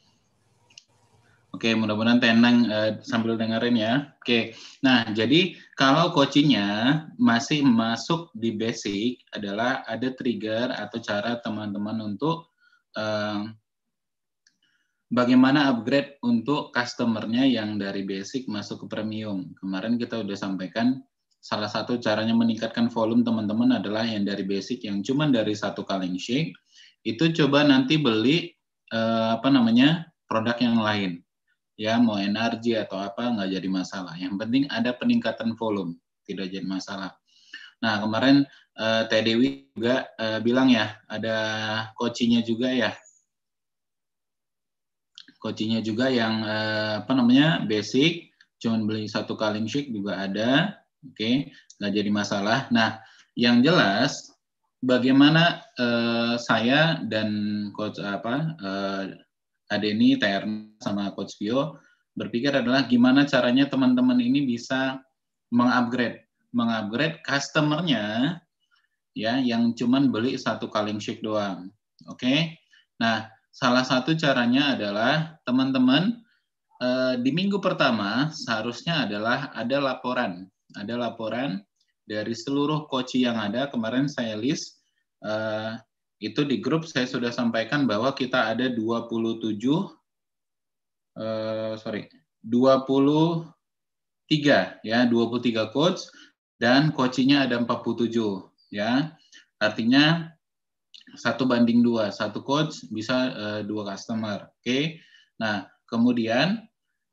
Oke, mudah-mudahan tenang eh, sambil dengerin ya. Oke, nah jadi kalau coachingnya masih masuk di basic adalah ada trigger atau cara teman-teman untuk eh, bagaimana upgrade untuk customernya yang dari basic masuk ke premium. Kemarin kita udah sampaikan salah satu caranya meningkatkan volume teman-teman adalah yang dari basic yang cuma dari satu kaleng shake itu coba nanti beli eh, apa namanya produk yang lain ya mau energi atau apa nggak jadi masalah. Yang penting ada peningkatan volume, tidak jadi masalah. Nah kemarin eh, Teh Dewi juga eh, bilang ya ada coachingnya juga ya, coachingnya juga yang eh, apa namanya basic, cuman beli satu kaleng shake juga ada, oke, nggak jadi masalah. Nah yang jelas bagaimana eh, saya dan coach apa eh, Adeni, Terna, sama Coach Vio berpikir adalah gimana caranya teman-teman ini bisa mengupgrade, mengupgrade customernya ya yang cuman beli satu kaleng shake doang. Oke. Nah, salah satu caranya adalah teman-teman eh, di minggu pertama seharusnya adalah ada laporan, ada laporan dari seluruh coach yang ada. Kemarin saya list eh, itu di grup saya sudah sampaikan bahwa kita ada 27 eh, sorry 23 ya 23 coach dan coachingnya ada 47 ya. Artinya satu banding dua satu coach bisa eh, dua customer oke. Nah kemudian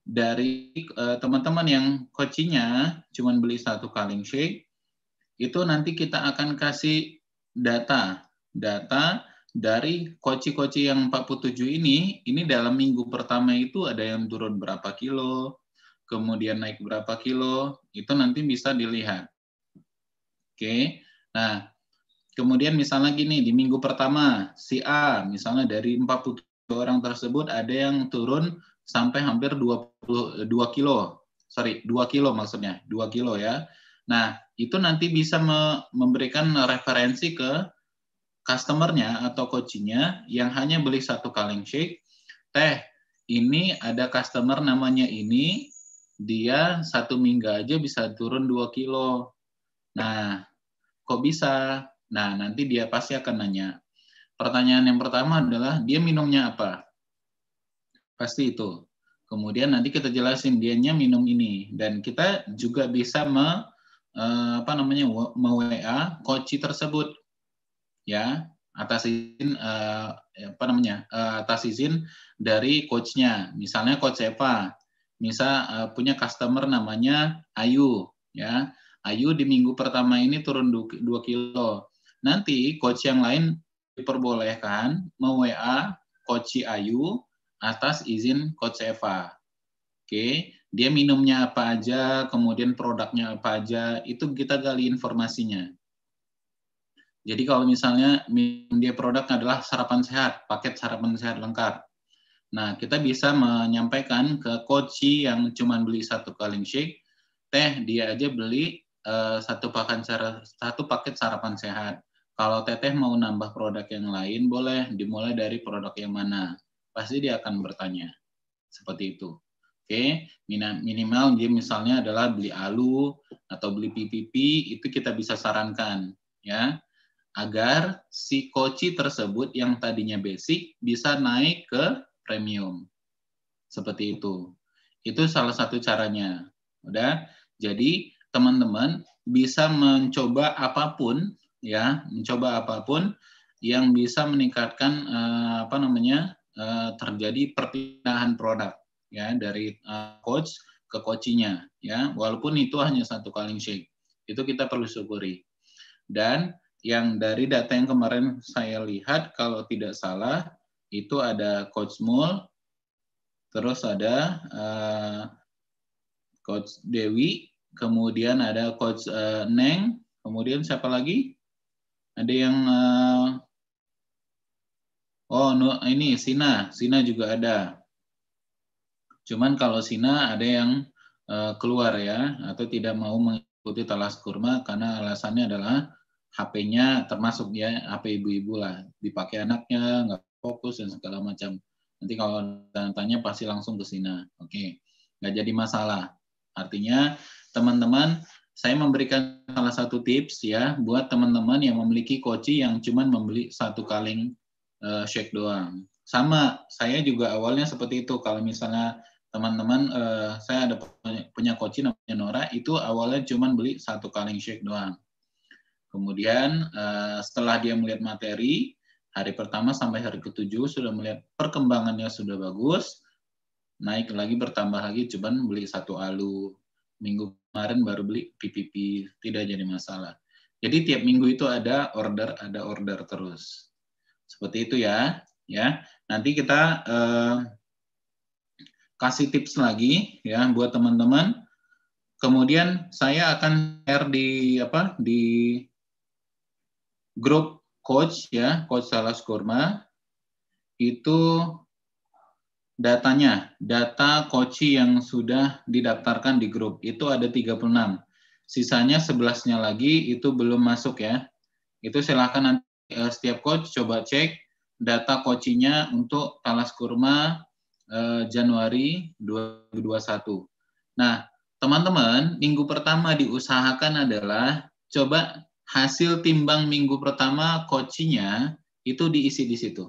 dari eh, teman-teman yang coachingnya cuma beli satu kaleng shake itu nanti kita akan kasih data data dari koci-koci yang 47 ini, ini dalam minggu pertama itu ada yang turun berapa kilo, kemudian naik berapa kilo, itu nanti bisa dilihat. Oke, nah kemudian misalnya gini, di minggu pertama si A, misalnya dari 47 orang tersebut ada yang turun sampai hampir 22 kilo, sorry 2 kilo maksudnya, 2 kilo ya. Nah itu nanti bisa memberikan referensi ke customernya atau coachingnya yang hanya beli satu kaleng shake, teh ini ada customer namanya ini, dia satu minggu aja bisa turun 2 kilo. Nah, kok bisa? Nah, nanti dia pasti akan nanya. Pertanyaan yang pertama adalah, dia minumnya apa? Pasti itu. Kemudian nanti kita jelasin dianya minum ini. Dan kita juga bisa me, apa namanya, me-WA coach tersebut ya atas izin uh, apa namanya uh, atas izin dari coachnya. Misalnya coach Eva misal uh, punya customer namanya Ayu ya. Ayu di minggu pertama ini turun 2 kilo. Nanti coach yang lain diperbolehkan mau WA coach Ayu atas izin coach Eva. Oke dia minumnya apa aja kemudian produknya apa aja itu kita gali informasinya jadi kalau misalnya dia produk adalah sarapan sehat, paket sarapan sehat lengkap. Nah, kita bisa menyampaikan ke coach yang cuma beli satu kaleng shake, teh dia aja beli uh, satu paket satu paket sarapan sehat. Kalau teteh mau nambah produk yang lain, boleh dimulai dari produk yang mana. Pasti dia akan bertanya. Seperti itu. Oke, minimal dia misalnya adalah beli alu atau beli PPP, itu kita bisa sarankan ya agar si koci tersebut yang tadinya basic bisa naik ke premium. Seperti itu. Itu salah satu caranya. Udah. Jadi teman-teman bisa mencoba apa pun ya, mencoba apa pun yang bisa meningkatkan uh, apa namanya? Uh, terjadi perpindahan produk ya dari uh, coach ke coachingnya ya walaupun itu hanya satu kali shake itu kita perlu syukuri dan yang dari data yang kemarin saya lihat kalau tidak salah itu ada coach Mul terus ada uh, coach Dewi kemudian ada coach uh, Neng kemudian siapa lagi? Ada yang uh, oh no, ini Sina Sina juga ada. Cuman kalau Sina ada yang uh, keluar ya atau tidak mau mengikuti talas kurma karena alasannya adalah HP-nya termasuk ya HP ibu-ibu lah dipakai anaknya nggak fokus dan segala macam. Nanti kalau tanya pasti langsung ke Sina. Oke, nggak jadi masalah. Artinya teman-teman saya memberikan salah satu tips ya buat teman-teman yang memiliki koci yang cuma membeli satu kaleng uh, shake doang. Sama, saya juga awalnya seperti itu. Kalau misalnya teman-teman uh, saya ada punya, coach namanya Nora itu awalnya cuma beli satu kaleng shake doang kemudian uh, setelah dia melihat materi hari pertama sampai hari ketujuh sudah melihat perkembangannya sudah bagus naik lagi bertambah lagi cuman beli satu alu. Minggu kemarin baru beli PPP tidak jadi masalah. Jadi tiap minggu itu ada order ada order terus. Seperti itu ya ya. Nanti kita uh, kasih tips lagi ya buat teman-teman. Kemudian saya akan share di apa di grup coach ya, coach Salas Kurma. Itu datanya, data coach yang sudah didaftarkan di grup itu ada 36. Sisanya 11-nya lagi itu belum masuk ya. Itu silahkan nanti eh, setiap coach coba cek data coachingnya untuk Talas Kurma Eh, Januari 2021. Nah, teman-teman, minggu pertama diusahakan adalah coba hasil timbang minggu pertama coachingnya itu diisi di situ.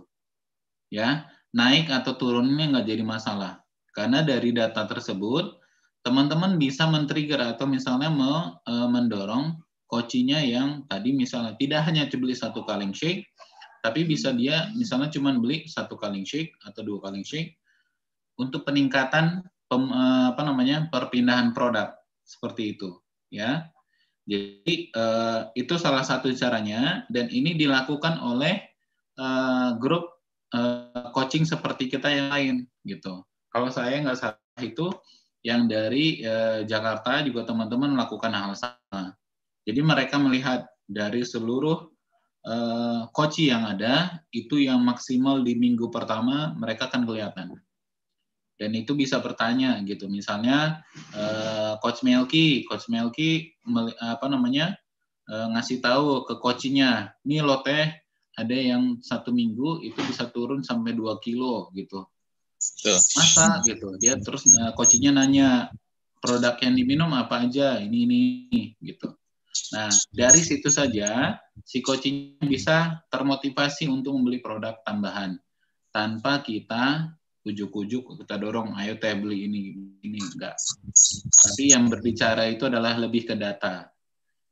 Ya, naik atau turunnya nggak jadi masalah. Karena dari data tersebut, teman-teman bisa men-trigger atau misalnya mau e, mendorong coachingnya yang tadi misalnya tidak hanya beli satu kaleng shake, tapi bisa dia misalnya cuma beli satu kaleng shake atau dua kaleng shake, untuk peningkatan pem, eh, apa namanya perpindahan produk seperti itu ya jadi eh, itu salah satu caranya dan ini dilakukan oleh eh, grup eh, coaching seperti kita yang lain gitu. Kalau saya nggak salah itu yang dari eh, Jakarta juga teman-teman melakukan hal sama. Jadi mereka melihat dari seluruh uh, coaching yang ada itu yang maksimal di minggu pertama mereka akan kelihatan dan itu bisa bertanya gitu. Misalnya uh, coach Melki coach Melki apa namanya uh, ngasih tahu ke coachnya nih lo teh ada yang satu minggu itu bisa turun sampai 2 kilo gitu. Masa? gitu. Dia terus uh, coachnya nanya produk yang diminum apa aja? Ini ini gitu. Nah dari situ saja si coaching bisa termotivasi untuk membeli produk tambahan tanpa kita ujuk-ujuk kita dorong ayo teh beli ini ini. Enggak tapi yang berbicara itu adalah lebih ke data.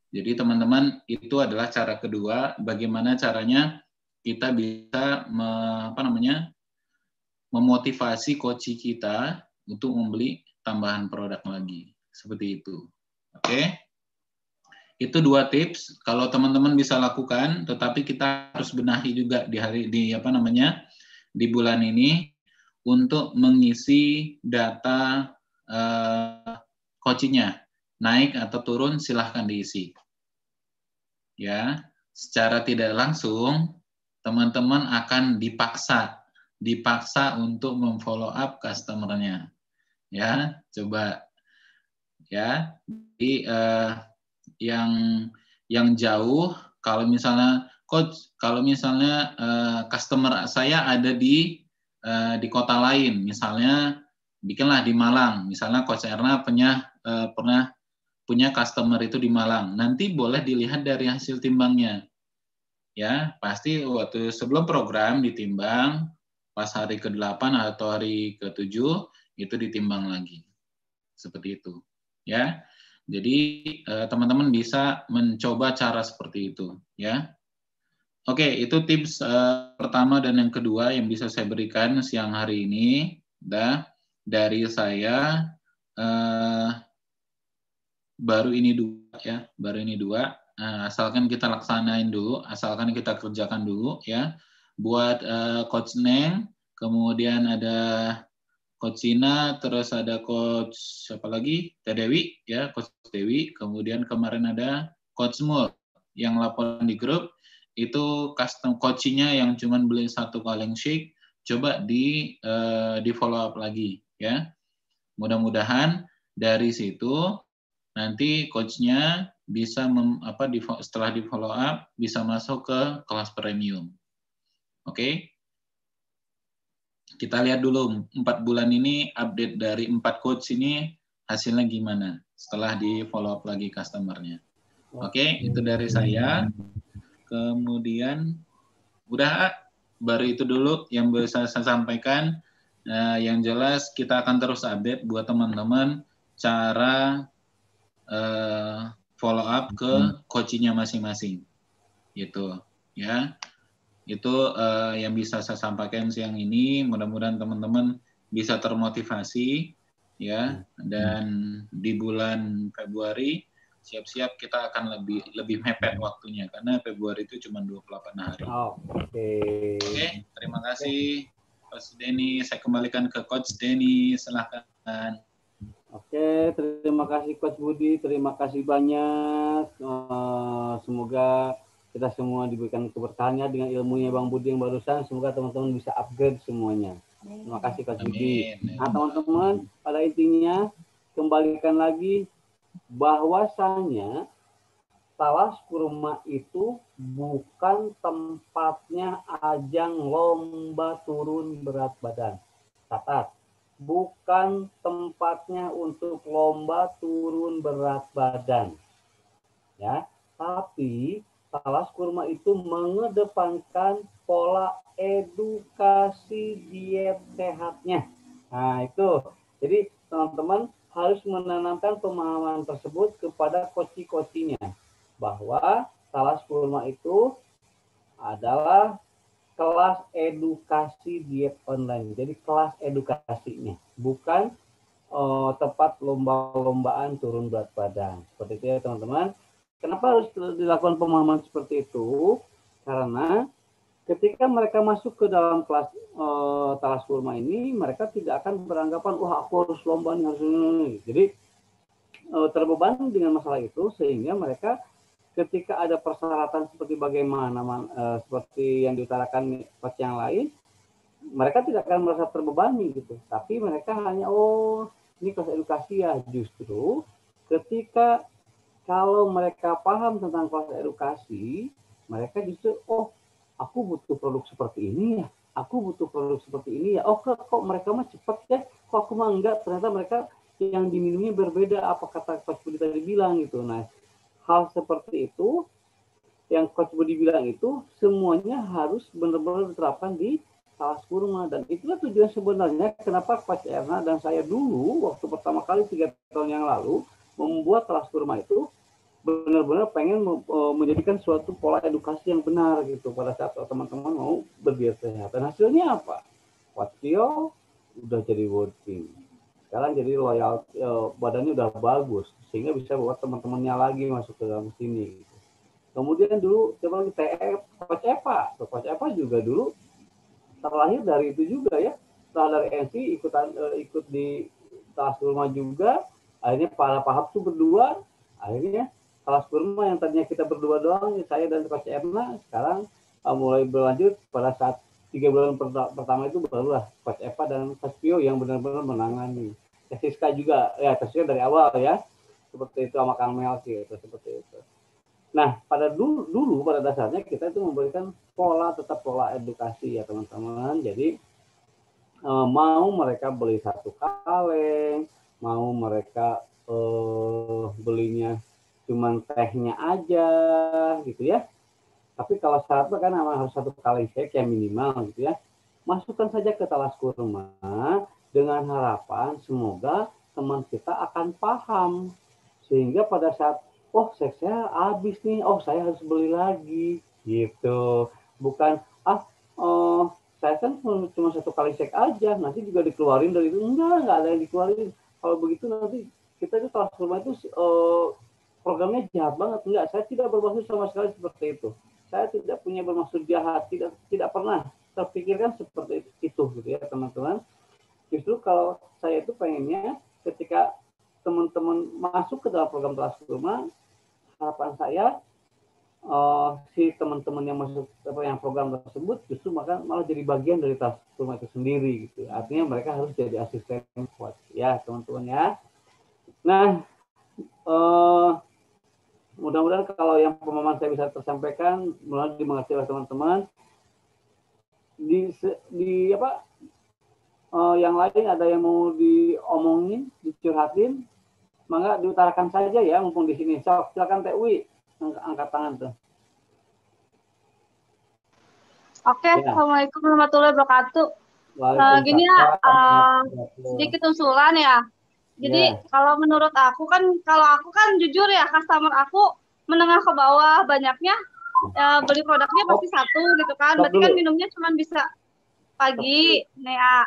Jadi teman-teman itu adalah cara kedua bagaimana caranya kita bisa me, apa namanya memotivasi coach kita untuk membeli tambahan produk lagi. Seperti itu. Oke? Itu dua tips. Kalau teman-teman bisa lakukan tetapi kita harus benahi juga di hari di apa namanya di bulan ini untuk mengisi data uh, coachingnya. Naik atau turun silahkan diisi. Ya secara tidak langsung teman-teman akan dipaksa dipaksa untuk memfollow up customernya. Ya coba. Ya di uh, yang yang jauh kalau misalnya coach kalau misalnya uh, customer saya ada di uh, di kota lain. Misalnya bikinlah di Malang. Misalnya coach Erna punya uh, pernah punya customer itu di Malang. Nanti boleh dilihat dari hasil timbangnya. Ya pasti waktu sebelum program ditimbang pas hari ke-8 atau hari ke-7 itu ditimbang lagi. Seperti itu. Ya. Jadi eh, teman-teman bisa mencoba cara seperti itu, ya. Oke, itu tips uh, pertama dan yang kedua yang bisa saya berikan siang hari ini. Dah dari saya uh, baru ini dua ya, baru ini dua. Uh, asalkan kita laksanain dulu, asalkan kita kerjakan dulu ya. Buat uh, Coach Neng, kemudian ada Coach Sina, terus ada Coach siapa lagi? Teh Dewi, ya, Coach Dewi. Kemudian kemarin ada Coach Mul yang laporan di grup. Itu custom coachingnya yang cuma beli satu kaleng shake. Coba di uh, di follow up lagi, ya. Mudah-mudahan dari situ nanti coachnya bisa mem, apa di, setelah di follow up bisa masuk ke kelas premium. Oke. Okay? kita lihat dulu empat bulan ini update dari empat coach ini hasilnya gimana setelah di follow up lagi customernya. Oke, okay, itu dari saya. Kemudian udah baru itu dulu yang bisa saya sampaikan. Uh, yang jelas kita akan terus update buat teman-teman cara uh, follow up ke coachingnya masing-masing, gitu ya. Itu uh, yang bisa saya sampaikan siang ini. Mudah-mudahan teman-teman bisa termotivasi ya. Dan di bulan Februari siap-siap kita akan lebih lebih mepet waktunya karena Februari itu cuma 28 hari. Oh, Oke. Okay. Oke, okay, terima kasih Coach Denny. Saya kembalikan ke Coach Denny. Silahkan. Oke, terima kasih Coach Budi. Terima kasih banyak. Uh, semoga kita semua diberikan keberkahannya dengan ilmunya Bang Budi yang barusan. Semoga teman-teman bisa upgrade semuanya. Terima kasih Kak Budi. Nah teman-teman, pada intinya kembalikan lagi bahwasanya talas kurma itu bukan tempatnya ajang lomba turun berat badan. Catat, bukan tempatnya untuk lomba turun berat badan. Ya, tapi Talas Kurma itu mengedepankan pola edukasi diet sehatnya. Nah, itu. Jadi, teman-teman harus menanamkan pemahaman tersebut kepada koci-kocinya. Bahwa Talas Kurma itu adalah kelas edukasi diet online. Jadi kelas edukasinya, bukan uh, tempat lomba-lombaan turun berat badan. Seperti itu ya teman-teman. Kenapa harus dilakukan pemahaman seperti itu? Karena ketika mereka masuk ke dalam kelas e, talas kurma ini, mereka tidak akan beranggapan, wah aku harus lomba nih, harus ini. Jadi e, terbebani dengan masalah itu, sehingga mereka ketika ada persyaratan seperti bagaimana e, seperti yang diutarakan pas yang lain, mereka tidak akan merasa terbebani gitu. Tapi mereka hanya, oh ini kelas edukasi ya. Justru ketika kalau mereka paham tentang kelas edukasi, mereka justru, oh, aku butuh produk seperti ini ya, aku butuh produk seperti ini ya, oh kok, kok mereka mah cepat ya, kok aku mah enggak, ternyata mereka yang diminumnya berbeda, apa kata Coach Budi tadi bilang gitu. Nah, hal seperti itu, yang Coach Budi bilang itu, semuanya harus benar-benar diterapkan di salah kurma. Dan itulah tujuan sebenarnya kenapa Coach Erna dan saya dulu, waktu pertama kali tiga tahun yang lalu, membuat kelas kurma itu benar-benar pengen eh, menjadikan suatu pola edukasi yang benar gitu pada saat teman-teman mau berdiet sehat. Dan hasilnya apa? Watio udah jadi working. Sekarang jadi loyal eh, badannya udah bagus sehingga bisa buat teman-temannya lagi masuk ke dalam sini. Gitu. Kemudian dulu coba lagi TF, Coach Eva, Coach Eva juga dulu terlahir dari itu juga ya. Setelah dari NC ikutan ikut di tas rumah juga, akhirnya para paham tuh berdua, akhirnya kelas kurma yang tadinya kita berdua doang, saya dan Coach Erna, sekarang uh, mulai berlanjut pada saat tiga bulan pertama itu barulah Coach Eva dan Coach Pio yang benar-benar menangani. Siska juga, ya Siska dari awal ya. seperti itu sama Kang Melki itu seperti itu. Nah, pada dulu, dulu pada dasarnya kita itu memberikan pola tetap pola edukasi ya teman-teman. Jadi eh, mau mereka beli satu kaleng, mau mereka eh, belinya cuman tehnya aja gitu ya. Tapi kalau syaratnya kan harus satu kaleng shake yang minimal gitu ya. Masukkan saja ke talas kurma dengan harapan semoga teman kita akan paham sehingga pada saat oh saya habis nih oh saya harus beli lagi gitu bukan ah oh saya kan cuma satu kali seks aja nanti juga dikeluarin dari itu enggak enggak ada yang dikeluarin kalau begitu nanti kita itu transforma itu uh, programnya jahat banget. Enggak saya tidak bermaksud sama sekali seperti itu. Saya tidak punya bermaksud jahat tidak tidak pernah terpikirkan seperti itu gitu ya teman-teman. Justru kalau saya itu pengennya ketika teman-teman masuk ke dalam program rumah harapan saya uh, si teman-teman yang masuk apa yang program tersebut justru maka malah jadi bagian dari tas rumah itu sendiri gitu. Artinya mereka harus jadi asisten kuat. Ya teman-teman ya. Nah uh, mudah-mudahan kalau yang pemahaman saya bisa tersampaikan melalui dimengerti oleh teman-teman di di apa uh, yang lain ada yang mau diomongin dicurhatin mangga diutarakan saja ya mumpung di sini. So, silakan Teh Wi angkat, angkat tangan tuh. Oke, ya. Assalamualaikum warahmatullahi wabarakatuh. Uh, gini ya, uh, sedikit usulan ya. Jadi ya. kalau menurut aku kan, kalau aku kan jujur ya, customer aku menengah ke bawah banyaknya ya, beli produknya pasti oh. satu gitu kan. Berarti kan minumnya cuma bisa pagi, Nea.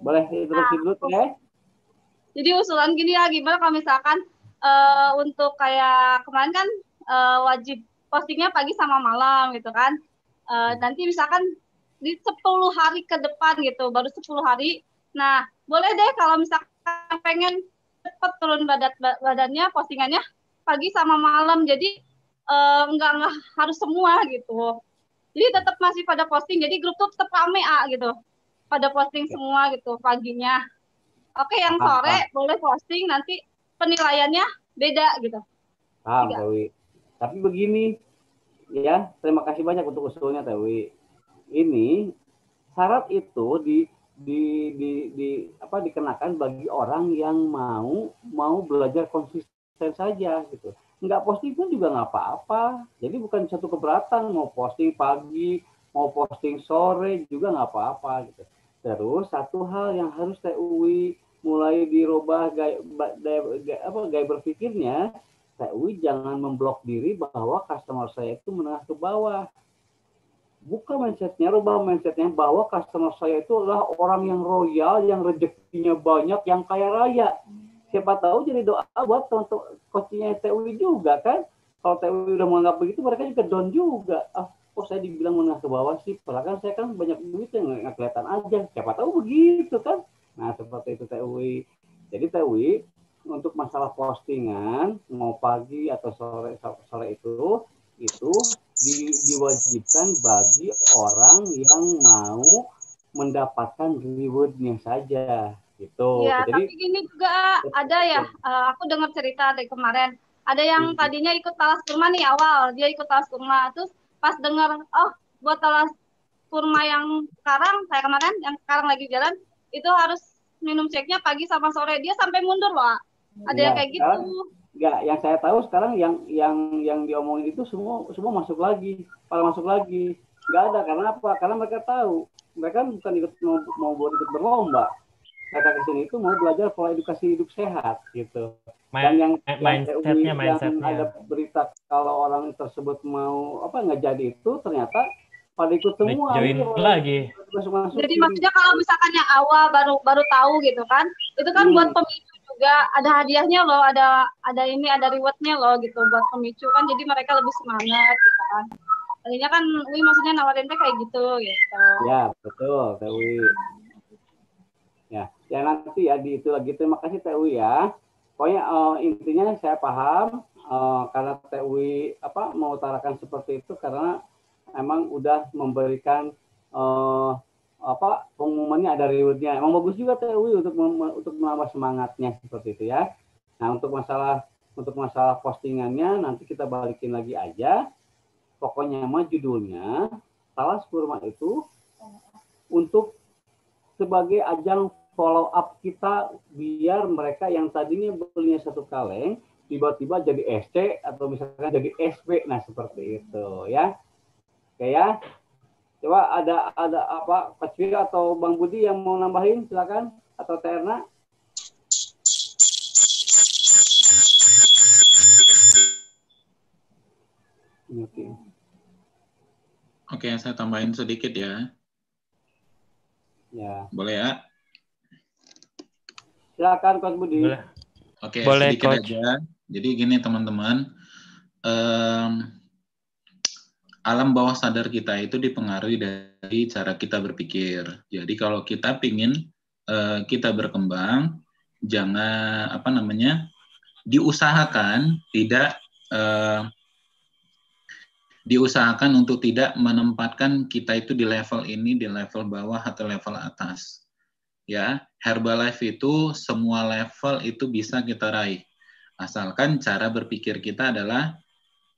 Boleh interupsi nah, dulu, Teh? Jadi usulan gini ya, gimana kalau misalkan uh, untuk kayak kemarin kan uh, wajib postingnya pagi sama malam gitu kan. Uh, nanti misalkan di 10 hari ke depan gitu, baru 10 hari. Nah, boleh deh kalau misalkan pengen cepet turun badan badannya postingannya pagi sama malam. Jadi uh, enggak enggak harus semua gitu. Jadi tetap masih pada posting. Jadi grup tuh tetap rame ah gitu. Pada posting semua gitu paginya. Oke, yang sore ah, boleh posting nanti penilaiannya beda gitu. Ah, Dewi. Tapi begini, ya, terima kasih banyak untuk usulnya, Dewi. Ini syarat itu di di di, di apa dikenakan bagi orang yang mau mau belajar konsisten saja gitu. Nggak posting pun juga nggak apa-apa. Jadi bukan satu keberatan mau posting pagi, mau posting sore juga nggak apa-apa gitu. Terus satu hal yang harus TUI mulai dirubah gaya, gaya, apa, gaya berpikirnya, TUI jangan memblok diri bahwa customer saya itu menengah ke bawah. Buka mindsetnya, rubah mindsetnya bahwa customer saya itu adalah orang yang royal, yang rezekinya banyak, yang kaya raya. Siapa tahu jadi doa buat teman-teman coachnya TUI juga kan. Kalau TUI udah menganggap begitu, mereka juga down juga. Ah, kok saya dibilang menengah ke bawah sih? Padahal kan saya kan banyak duit yang nggak kelihatan aja. Siapa tahu begitu kan. Nah, seperti itu TUI. Jadi TUI untuk masalah postingan mau pagi atau sore sore itu itu di, diwajibkan bagi orang yang mau mendapatkan rewardnya saja gitu. Ya, Jadi, tapi gini juga ada ya, uh, aku dengar cerita dari kemarin. Ada yang hmm. tadinya ikut talas kurma nih awal, dia ikut talas kurma, terus pas dengar oh buat talas kurma yang sekarang saya kemarin yang sekarang lagi jalan itu harus minum ceknya pagi sama sore dia sampai mundur loh ada ya, yang kayak gitu Enggak, yang saya tahu sekarang yang yang yang diomongin itu semua semua masuk lagi, pada masuk lagi. Enggak ada karena apa? Karena mereka tahu mereka bukan ikut mau mau buat ikut berlomba. Mereka ke sini itu mau belajar pola edukasi hidup sehat gitu. Dan yang, mindsetnya, yang, yang ada berita kalau orang tersebut mau apa nggak jadi itu ternyata pada ikut semua join gitu. lagi jadi maksudnya kalau misalkan yang awal baru baru tahu gitu kan itu kan hmm. buat pemicu juga ada hadiahnya loh ada ada ini ada rewardnya loh gitu buat pemicu kan. Jadi mereka lebih semangat gitu kan. Tadinya kan Wi maksudnya nawarin kayak gitu gitu. Ya betul Teh ya ya nanti ya di itu lagi. Terima kasih Teh ya. Pokoknya uh, intinya saya paham uh, karena Teh apa mau utarakan seperti itu karena emang udah memberikan uh, apa pengumumannya ada rewardnya. Emang bagus juga TUI untuk untuk menambah semangatnya seperti itu ya. Nah untuk masalah untuk masalah postingannya nanti kita balikin lagi aja. Pokoknya mah judulnya salah kurma itu untuk sebagai ajang follow up kita biar mereka yang tadinya belinya satu kaleng tiba-tiba jadi SC atau misalkan jadi SB nah seperti itu ya oke ya coba ada ada apa kecil atau Bang Budi yang mau nambahin silakan atau Terna Oke. Oke, saya tambahin sedikit ya. Ya. Boleh ya? Silakan Coach Budi. Boleh. Oke, Boleh, sedikit Coach. aja. Jadi gini teman-teman, um, alam bawah sadar kita itu dipengaruhi dari cara kita berpikir. Jadi kalau kita pingin uh, kita berkembang, jangan apa namanya diusahakan tidak uh, diusahakan untuk tidak menempatkan kita itu di level ini, di level bawah atau level atas. Ya, Herbalife itu semua level itu bisa kita raih. Asalkan cara berpikir kita adalah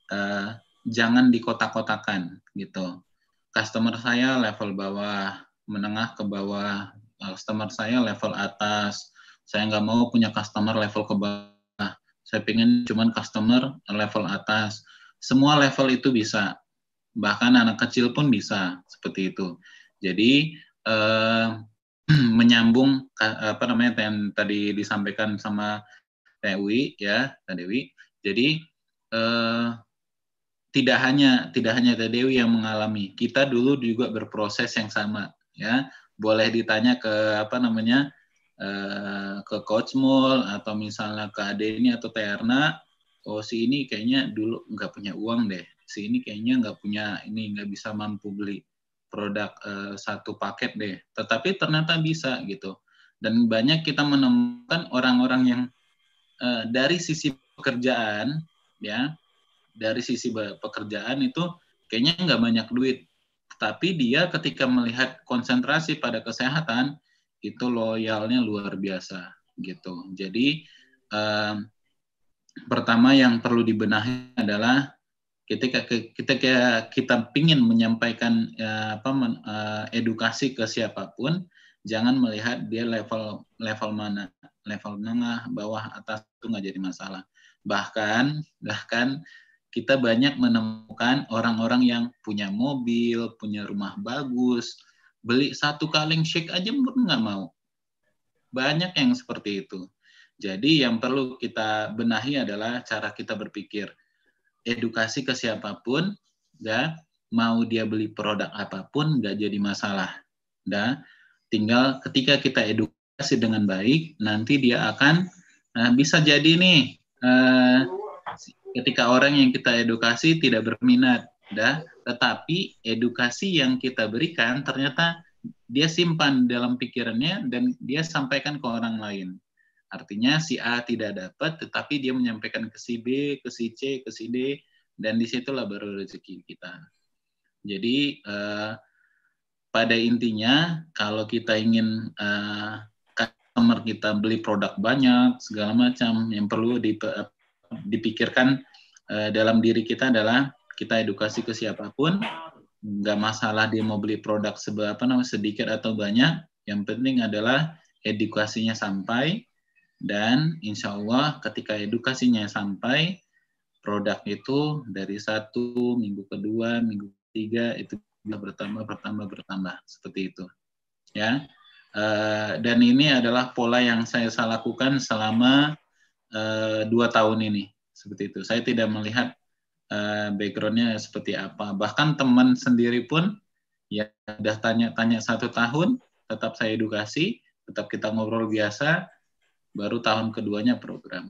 uh, jangan dikotak-kotakan gitu. Customer saya level bawah, menengah ke bawah, customer saya level atas. Saya nggak mau punya customer level ke bawah. Saya pengen cuman customer level atas semua level itu bisa. Bahkan anak kecil pun bisa seperti itu. Jadi eh, menyambung apa namanya yang tadi disampaikan sama Dewi ya, Dewi. Jadi eh, tidak hanya tidak hanya Dewi yang mengalami, kita dulu juga berproses yang sama ya. Boleh ditanya ke apa namanya eh, ke Coach Mul atau misalnya ke Ade ini atau Terna oh si ini kayaknya dulu nggak punya uang deh. Si ini kayaknya nggak punya ini nggak bisa mampu beli produk uh, satu paket deh. Tetapi ternyata bisa gitu. Dan banyak kita menemukan orang-orang yang uh, dari sisi pekerjaan ya dari sisi pekerjaan itu kayaknya nggak banyak duit. Tapi dia ketika melihat konsentrasi pada kesehatan itu loyalnya luar biasa gitu. Jadi uh, pertama yang perlu dibenahi adalah ketika kita kita ingin menyampaikan ya, apa uh, edukasi ke siapa pun jangan melihat dia level level mana. Level menengah bawah atas itu nggak jadi masalah. Bahkan bahkan kita banyak menemukan orang-orang yang punya mobil punya rumah bagus beli satu kaleng shake aja pun nggak mau banyak yang seperti itu jadi yang perlu kita benahi adalah cara kita berpikir. Edukasi ke siapa pun, ya, mau dia beli produk apa pun nggak jadi masalah. Ya. Tinggal ketika kita edukasi dengan baik, nanti dia akan nah, bisa jadi nih uh, ketika orang yang kita edukasi tidak berminat, ya, tetapi edukasi yang kita berikan ternyata dia simpan dalam pikirannya dan dia sampaikan ke orang lain. Artinya si A tidak dapat, tetapi dia menyampaikan ke si B, ke si C, ke si D, dan di situlah baru rezeki kita. Jadi eh, pada intinya kalau kita ingin eh, customer kita beli produk banyak segala macam, yang perlu dipikirkan eh, dalam diri kita adalah kita edukasi ke siapa pun, nggak masalah dia mau beli produk seberapa namanya sedikit atau banyak, yang penting adalah edukasinya sampai dan insya Allah ketika edukasinya sampai produk itu dari satu minggu kedua minggu ketiga itu bertambah bertambah bertambah. Seperti itu. Ya. Uh, dan ini adalah pola yang saya lakukan selama uh, dua tahun ini seperti itu saya tidak melihat uh, backgroundnya seperti apa bahkan teman sendiri pun ya sudah tanya-tanya satu tahun tetap saya edukasi tetap kita ngobrol biasa baru tahun keduanya program.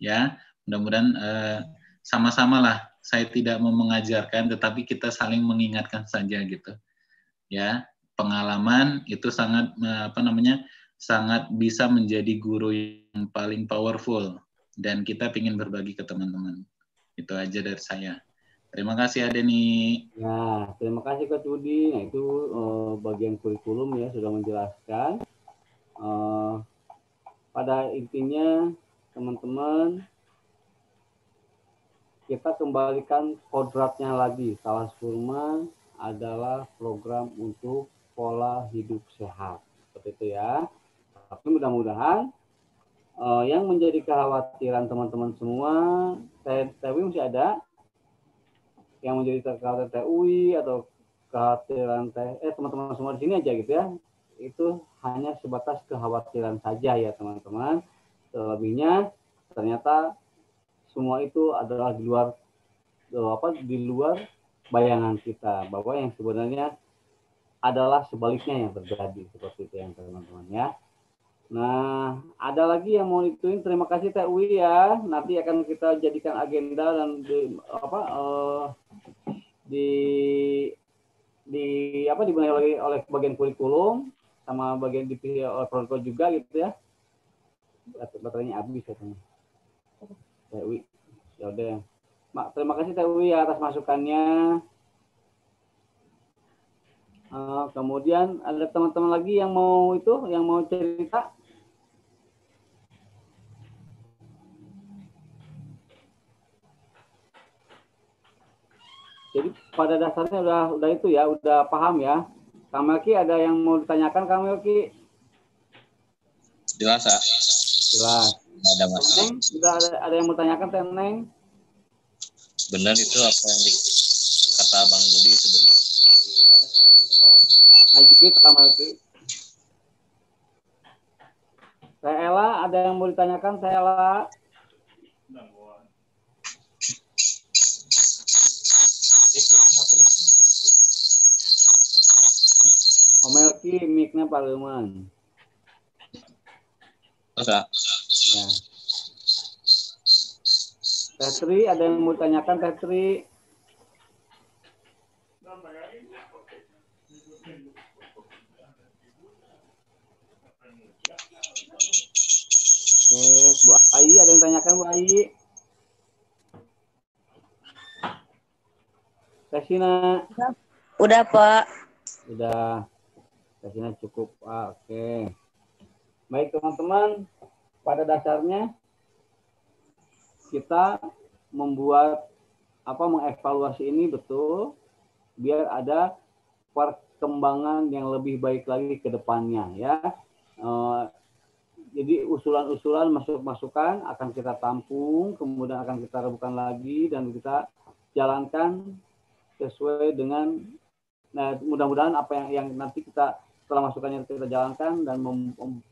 Ya, mudah-mudahan uh, sama-sama lah. Saya tidak mau mengajarkan, tetapi kita saling mengingatkan saja gitu. Ya, pengalaman itu sangat apa namanya sangat bisa menjadi guru yang paling powerful dan kita ingin berbagi ke teman-teman. Itu aja dari saya. Terima kasih Adeni. Nah, terima kasih Kak Budi. Nah, itu uh, bagian kurikulum ya sudah menjelaskan. Uh, pada intinya teman-teman kita kembalikan kodratnya lagi. Talas kurma adalah program untuk pola hidup sehat. Seperti itu ya. Tapi mudah-mudahan uh, yang menjadi kekhawatiran teman-teman semua, TWI masih ada yang menjadi kekhawatiran TUI atau kekhawatiran eh teman-teman semua di sini aja gitu ya. Itu hanya sebatas kekhawatiran saja ya teman-teman. Selebihnya ternyata semua itu adalah di luar eh, apa di luar bayangan kita bahwa yang sebenarnya adalah sebaliknya yang terjadi seperti itu yang teman-teman ya. Nah, ada lagi yang mau ituin. Terima kasih Teh Uwi ya. Nanti akan kita jadikan agenda dan di, apa uh, di di apa dibenahi oleh oleh bagian kurikulum sama bagian dipilih oleh Prodko juga gitu ya. Baterainya habis katanya. Tewi. Ya udah. Mak, terima kasih Tewi ya atas masukannya. Uh, kemudian ada teman-teman lagi yang mau itu, yang mau cerita. Jadi pada dasarnya udah udah itu ya, udah paham ya. Kang Melki ada yang mau ditanyakan Kang Melki? Jelas, Jelas ada masalah. Neng, ada, ada yang mau tanyakan Teh Neng? Benar itu apa yang kata Bang Budi itu benar. Najibit Amalki. Teh Ella, ada yang mau ditanyakan Teh Ella? Omelki, mic-nya Pak Luman. Terus, Ya. Tetri, ada yang mau tanyakan Tetri? Oke, Bu Ayi, ada yang tanyakan Bu Ayi? Kasina. Udah, Pak. Udah. Kasina cukup. Ah, Oke. Baik, teman-teman pada dasarnya kita membuat apa mengevaluasi ini betul biar ada perkembangan yang lebih baik lagi ke depannya ya. Uh, jadi usulan-usulan masuk-masukan akan kita tampung, kemudian akan kita rebukan lagi dan kita jalankan sesuai dengan nah mudah-mudahan apa yang yang nanti kita setelah masukannya kita jalankan dan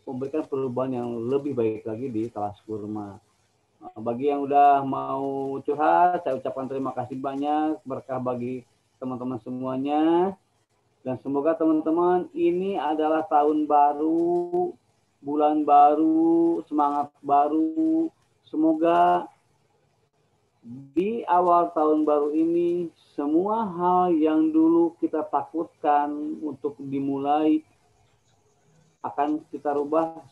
memberikan perubahan yang lebih baik lagi di kelas kurma. Eh, bagi yang udah mau curhat, saya ucapkan terima kasih banyak, berkah bagi teman-teman semuanya. Dan semoga teman-teman ini adalah tahun baru, bulan baru, semangat baru. Semoga di awal tahun baru ini semua hal yang dulu kita takutkan untuk dimulai akan kita rubah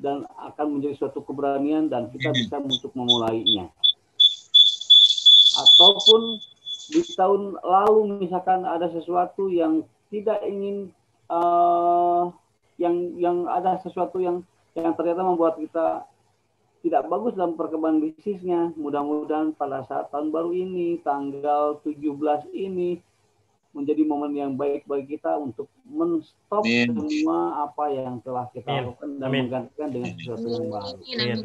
dan akan menjadi suatu keberanian dan kita bisa untuk memulainya. Ataupun di tahun lalu misalkan ada sesuatu yang tidak ingin uh, yang yang ada sesuatu yang yang ternyata membuat kita tidak bagus dalam perkembangan bisnisnya. Mudah-mudahan pada saat tahun baru ini, tanggal 17 ini, menjadi momen yang baik bagi kita untuk menstop Amin. semua apa yang telah kita Amin. lakukan dan Amin. menggantikan dengan sesuatu yang baru. Amin.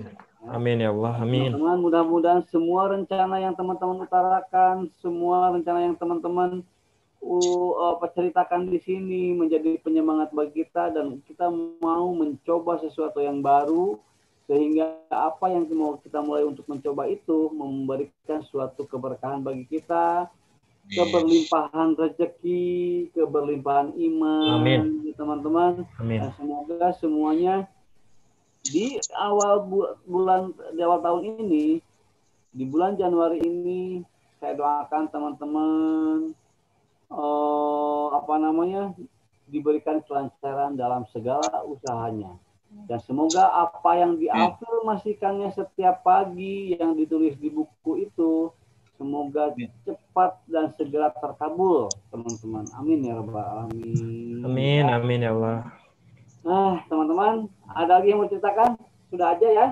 Amin ya Allah. Amin. Teman-teman, mudah-mudahan semua rencana yang teman-teman utarakan, semua rencana yang teman-teman uh, ceritakan di sini menjadi penyemangat bagi kita dan kita mau mencoba sesuatu yang baru sehingga apa yang mau kita mulai untuk mencoba itu memberikan suatu keberkahan bagi kita keberlimpahan rezeki keberlimpahan iman teman-teman. Semoga semuanya di awal bu bulan di awal tahun ini di bulan Januari ini saya doakan teman-teman uh, apa namanya diberikan kelancaran dalam segala usahanya dan semoga apa yang diafirmasikannya setiap pagi yang ditulis di buku itu semoga cepat dan segera terkabul, teman-teman. Amin ya rabbal alamin. Amin, amin ya Allah. Nah, teman-teman, ada lagi yang mau ceritakan? Sudah aja ya.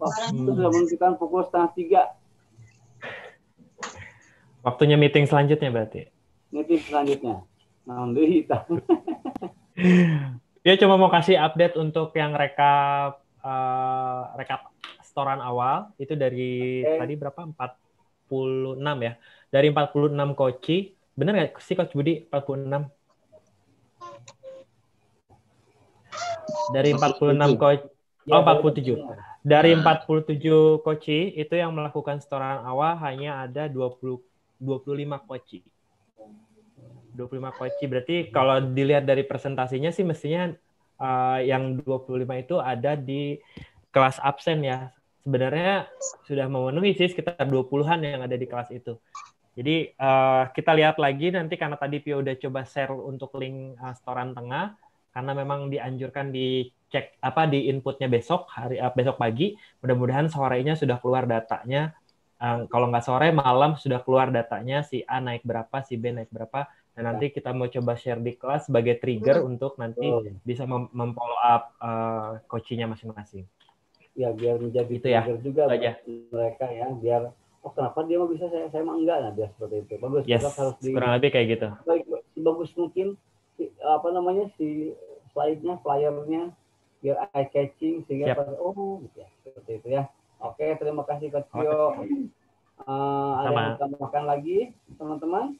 Oh, itu sudah menunjukkan pukul setengah tiga. Waktunya meeting selanjutnya berarti. Meeting selanjutnya. Nah, Ya cuma mau kasih update untuk yang rekap eh, rekap setoran awal itu dari Oke. tadi berapa? 46 ya. Dari 46 koci, bener nggak sih Coach Budi 46? Dari 46 koci Ya, Oh, 47. Dari Nah. 47 koci itu yang melakukan setoran awal hanya ada 20 25 koci. 25 koci berarti kalau dilihat dari presentasinya sih mestinya eh, yang 25 itu ada di kelas absen ya. Sebenarnya sudah memenuhi sih sekitar 20-an yang ada di kelas itu. Jadi eh, kita lihat lagi nanti karena tadi Pio udah coba share untuk link eh, setoran tengah karena memang dianjurkan dicek apa di inputnya besok hari eh, besok pagi. Mudah-mudahan sorenya sudah keluar datanya. Eh, kalau nggak sore malam sudah keluar datanya si A naik berapa, si B naik berapa. Dan nanti kita mau coba share di kelas sebagai trigger untuk nanti Betul. bisa mem- memfollow up eh, coachingnya masing-masing. ya biar menjadi Itu ya, trigger juga itu aja. mereka ya biar oh kenapa dia mah bisa saya saya mah enggak nah biar seperti itu bagus Yes, harus di kurang lebih kayak gitu. baik bagus mungkin si- apa namanya si slide-nya flyernya biar eye catching sehingga Siap. pada oh gitu ya seperti itu ya oke terima kasih Coach Tio Eh, ada yang tambahkan lagi teman-teman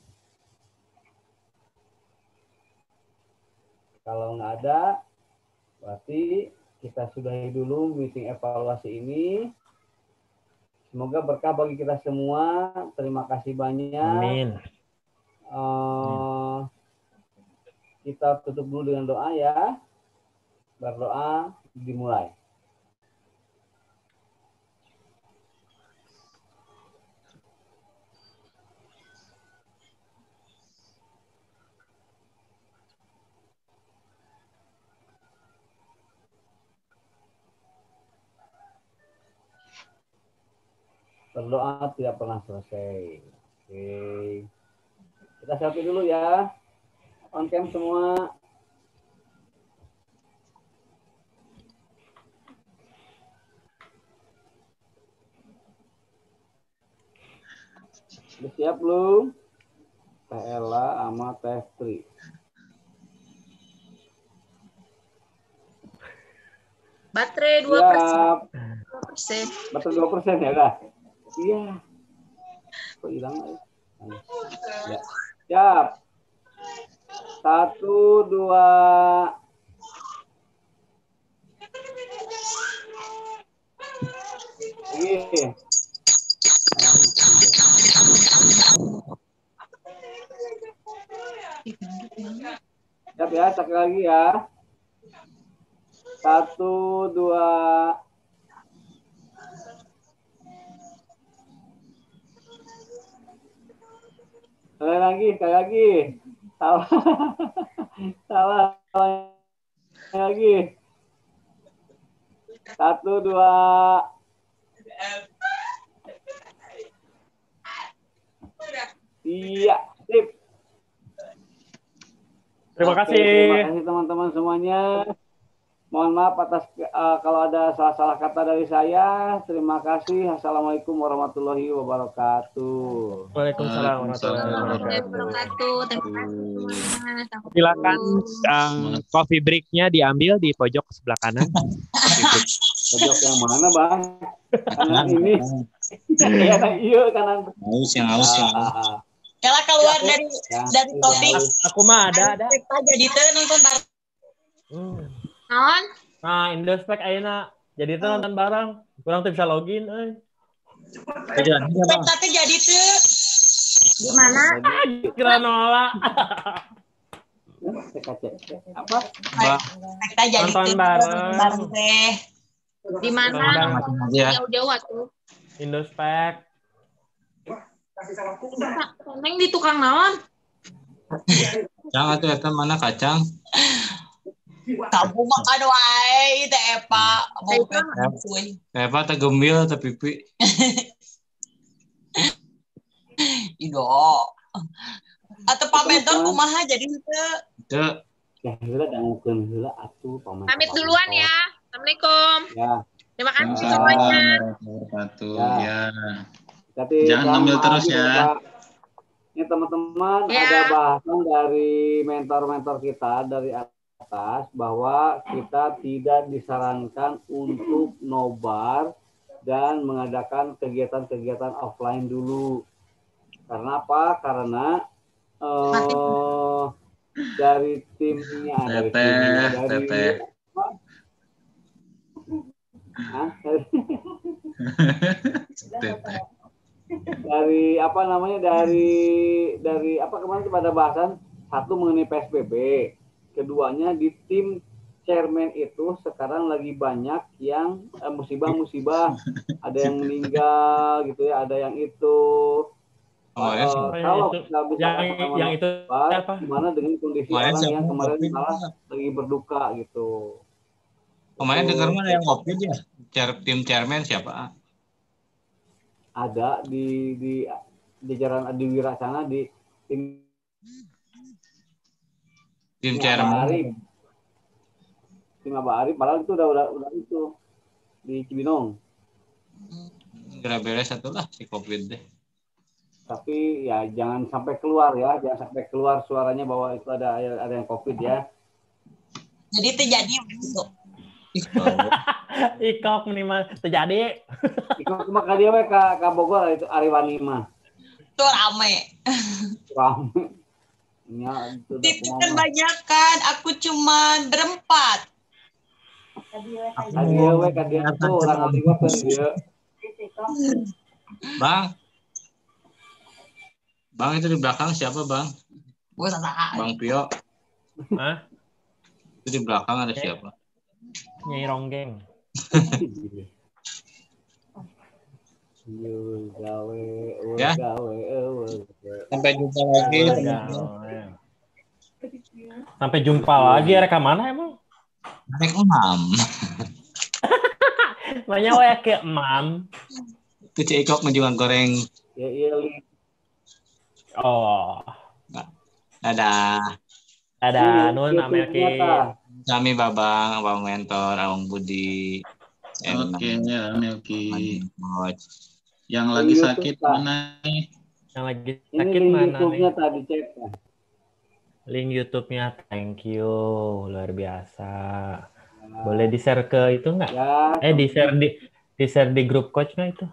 kalau nggak ada berarti kita sudahi dulu meeting evaluasi ini semoga berkah bagi kita semua terima kasih banyak Amin. Eh, kita tutup dulu dengan doa ya. Berdoa dimulai. Berdoa tidak pernah selesai. Oke. Kita selfie dulu ya. On cam semua. Udah siap belum? Teh Ella sama Teh Tri. Baterai dua persen. Siap. Dua persen. Ya dah. Iya. Kok hilang? eh? Ya. Siap. Satu, dua. Lagi. Siap ya, sekali lagi ya. Satu, dua. Sekali lagi, sekali lagi. Salah. Salah. Sekali lagi. Satu, dua. Iya, sip. Terima Oke, kasih. Terima kasih teman-teman semuanya. Mohon maaf atas eh, kalau ada salah-salah kata dari saya. Terima kasih. Assalamualaikum warahmatullahi wabarakatuh. Waalaikumsalam warahmatullahi wabarakatuh. Terima kasih. Silakan um, coffee break-nya diambil di pojok sebelah kanan. Pojok yang mana, Bang? Kanan ini. Ya, iya kanan. Haus yang haus yang. Ah, Kela keluar dari ya, dari ya, topik. Aku mah ada ada. Kita jadi teu nonton. Hmm. Non, Nah, Indospec ayeuna jadi itu nonton bareng. Kurang tuh bisa login euy. Teh jadi teu. di mana? Jadi, Granola. Apa? Kita jadi Nonton teu bareng. bareng teh. Di mana? Ya. Jauh-jauh atuh. Indospec. Neng di tukang naon? Kacang eta mana kacang? Kamu makan wae teh Epa. Kuy. Eva teh gembil teh pipi. Ido. Atau pamentor kumaha jadi teu. Teu Ya, heula dangukeun heula atuh paman. Pamit duluan ya. Assalamualaikum. Ya, Terima kasih Ya. semuanya. Ya. Ya. tapi Jangan ngambil terus ya. Ini teman-teman Ya. ada bahasan dari mentor-mentor kita dari atas bahwa kita tidak disarankan untuk nobar dan mengadakan kegiatan-kegiatan offline dulu. Karena apa? Karena eh, dari timnya dari timnya, dari. Hah? Dari apa namanya dari dari apa kemarin pada bahasan satu mengenai PSBB keduanya di tim chairman itu sekarang lagi banyak yang eh, musibah-musibah ada yang meninggal gitu ya ada yang itu Kemarin Eh, siapa yang kalau itu? nggak bisa Yang yang itu apa? gimana dengan kondisi Kemarin orang yang kemarin malah lagi berduka gitu Kemarin dengar mana yang covid ya? Chair- Tim chairman siapa? ada di di jajaran di Wiracana di tim Tim. Abah Arif. Tim Abah Arif, padahal itu udah udah udah itu di Cibinong. Kira beres satu lah si covid deh. Tapi ya jangan sampai keluar ya, jangan sampai keluar suaranya bahwa itu ada ada yang COVID ya. Jadi terjadi gitu. Ikok minimal terjadi. Ikut cuma kali we ka, ka Bogor itu Ariwani mah. Tuh rame. Rame. Ya, itu kan banyak kan. Aku cuma berempat. We orang. Bang. Bang itu di belakang siapa bang? Gue. Bang Pio. Hah? Itu di belakang ada siapa? Nyai Ronggeng. Gawe, Ya. gawe, gawe. Sampai jumpa lagi. Sampai jumpa lagi reka mana emang? Enam. Nanya wae ke emam. Itu Cik Ikok menjual goreng. Ya iya. Oh. Dadah. Ada Ini nun ke Kak. Kami Babang, Abang Mentor, Abang Budi. Oke, ya, oke. Yang lagi YouTube, sakit Pak. mana nih? yang lagi sakit link mana YouTube-nya tadi cek. Link YouTube-nya thank you luar biasa. Boleh di share ke itu nggak? Ya, Eh di share di di share di grup coach nggak itu?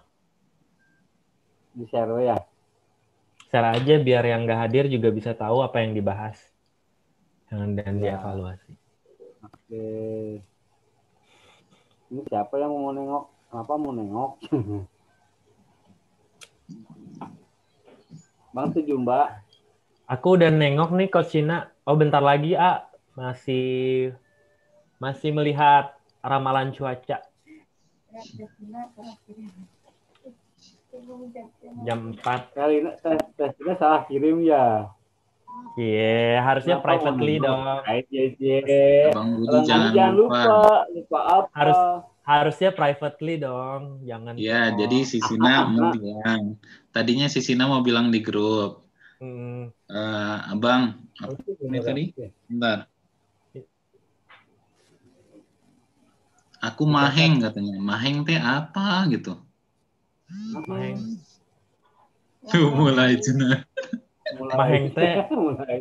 di share ya. Share aja biar yang nggak hadir juga bisa tahu apa yang dibahas dan dan Ya. dievaluasi. Oke. Ini siapa yang mau nengok? Kenapa mau nengok? Bang tujuh mbak. Aku udah nengok nih Coach Cina. Oh bentar lagi A masih masih melihat ramalan cuaca jam 4. Kali ini tes tesnya salah kirim ya. Iya, harusnya Kenapa privately dong. Jeje. Bang Budi jangan, jangan lupa. lupa. Lupa apa? Harus harusnya privately dong, jangan. Ya, oh. jadi si Sina mau bilang. Tadinya si Sina mau bilang di grup. Hmm, Eh, abang, apa ini tadi? Bentar. Aku maheng katanya. Maheng teh apa gitu. Maheng. Tuh mulai Cina. Mulai. Maheng teh. Mulai.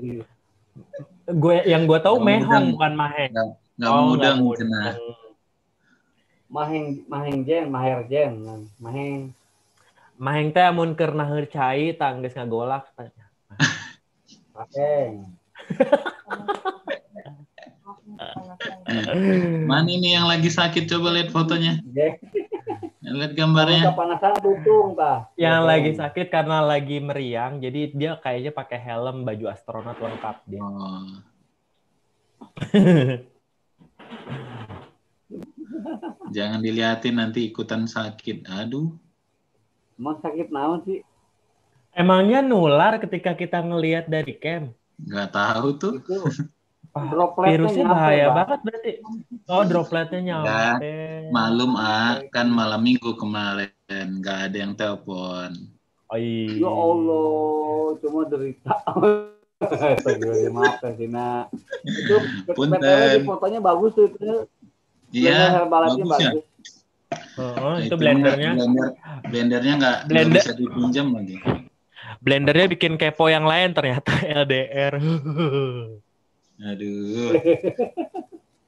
gue yang gue tahu mehong bukan maheng. Nggak, nggak Oh, mudeng Cina. Maheng maheng jen, maher jen, maheng. Maheng teh amun keur naheur cai tanggeus ngagolak. Maheng. Mana ini yang lagi sakit? Coba lihat fotonya. Jek. Lihat gambarnya. kepanasan tutung tah. Yang lagi sakit karena lagi meriang, jadi dia kayaknya pakai helm, baju astronot lengkap dia. Oh. Jangan dilihatin nanti ikutan sakit. Aduh. Emang sakit naon sih? Emangnya nular ketika kita ngelihat dari camp? Nggak tahu tuh. Itu Dropletnya virusnya bahaya Bang. banget berarti. Oh, dropletnya nyampe. Malum ah, kan malam minggu kemarin nggak ada yang telepon. Oh, iya. ya Allah, cuma derita. Maaf ya Sina. Itu Punten. Fotonya bagus tuh itu. Iya, herbalatnya bagus ya. bagus. Oh, itu Itu blendernya. Blender, blendernya nggak Blender. bisa dipinjam lagi. Blendernya bikin kepo yang lain ternyata LDR. Aduh.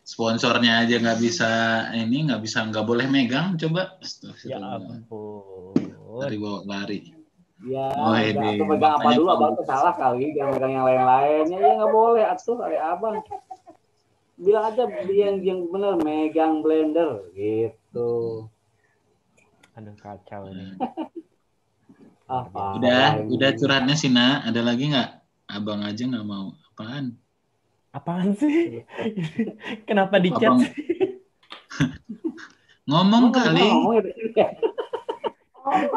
Sponsornya aja nggak bisa ini nggak bisa nggak boleh megang coba. ya ampun. Lari bawa lari. Ya, Oh, ini. atuh pegang apa dulu abang tuh salah kali, jangan pegang yang lain-lainnya. Ya nggak boleh atuh kali abang. Bilang aja yang yang bener megang blender gitu. Aduh kacau ini. Parah Udah, ini. udah curhatnya Sina. Ada lagi nggak? Abang aja nggak mau. Apaan? Apaan sih? Kenapa di chat? Abang- Ngomong Oh, kali. ngomong ya, ya.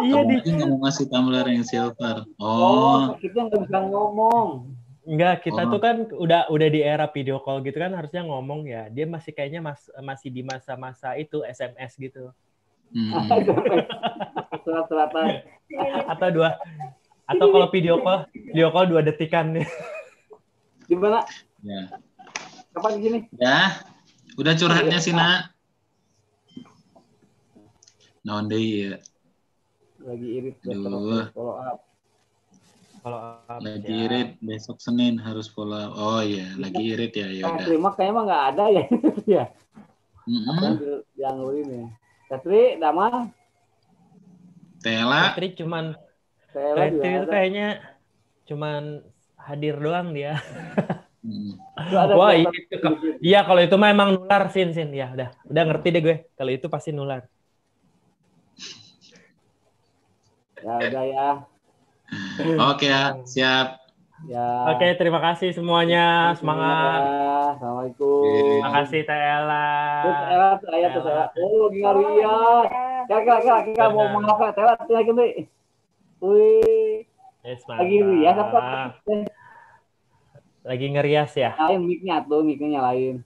Iya di nggak mau ngasih tumbler yang silver. Oh, Oh, kita nggak bisa ngomong. Enggak, kita Oh. tuh kan udah udah di era video call gitu kan harusnya ngomong ya. Dia masih kayaknya mas, masih di masa-masa itu SMS gitu. hmm. Surat-suratan. Atau dua atau kalau video call, video call dua detikan nih. Di mana? ya. Kapan di sini? Ya, udah curhatnya Sina. Naon deui ya. Lagi irit Aduh. besok follow up. Kalau Lagi ya. irit besok Senin harus follow. up. Oh iya, lagi irit ya ya Nah, udah. terima kayaknya mah nggak ada ya. ya. Mm-mm. Yang di- yang ini. Katri, Dama, Tela, Petri cuman Tela Petri itu kayaknya cuman hadir doang dia. Mm. Ada Wah, itu kok. Iya, kalau itu mah emang nular sin sin ya, udah. Udah ngerti deh gue. Kalau itu pasti nular. Ya udah ya. Oke ya, siap. Ya. Oke, terima kasih semuanya. Semangat. Ya, Assalamualaikum. Terima kasih Tela. Tela, saya tuh Tela. Oh, lagi ngariat. Kira kira kira kira mau mau apa Tela tuh lagi nih. Wih, Yes, lagi rias apa? Lagi ngerias ya. Lain mic-nya tuh, mic-nya nyalain.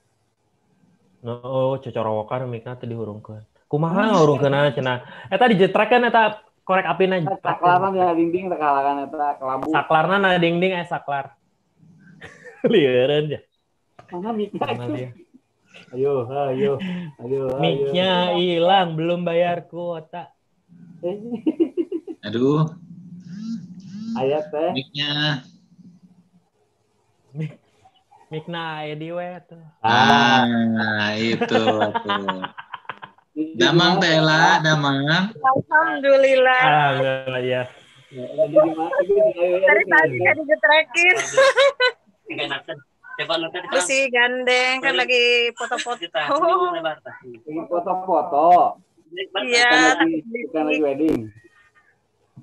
No, oh, cocorowokan mikna teh dihurungkeun. Kumaha ngurungkeun cenah. Eta dijetrekeun eta korek apina Saklaran ya dinding teh kalangan eta kelabu. Saklarna na ding-ding eh saklar. Lieureun ya. Mana itu? dia? Ayo, ayo, ayo. ayo. Mic-nya hilang, belum bayar kuota. Aduh, Ayat teh. mic-nya. Mic-na aya di we tuh. Ah, itu tuh. Damang Tela, Damang. Alhamdulillah. Alhamdulillah ya. Dari tadi kan digetrekin. Coba nanti Terus si gandeng kan lagi foto-foto. Lagi foto-foto. Iya, bukan lagi wedding.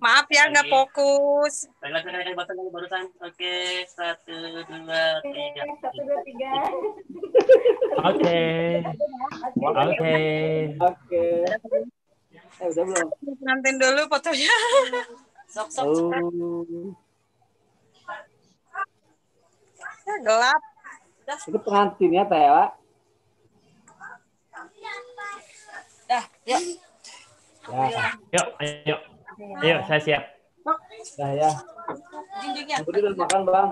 Maaf ya nggak fokus. barusan. Oke, satu, dua, tiga. Oke. Oke. Oke. Eh udah belum? Nantiin dulu fotonya. Sok, sok, Oh. Ya, gelap. Itu pengantinnya Tela. Dah, yuk. Ya, Yuk, ayo. Ayo, saya siap. dah ya. Makan bang.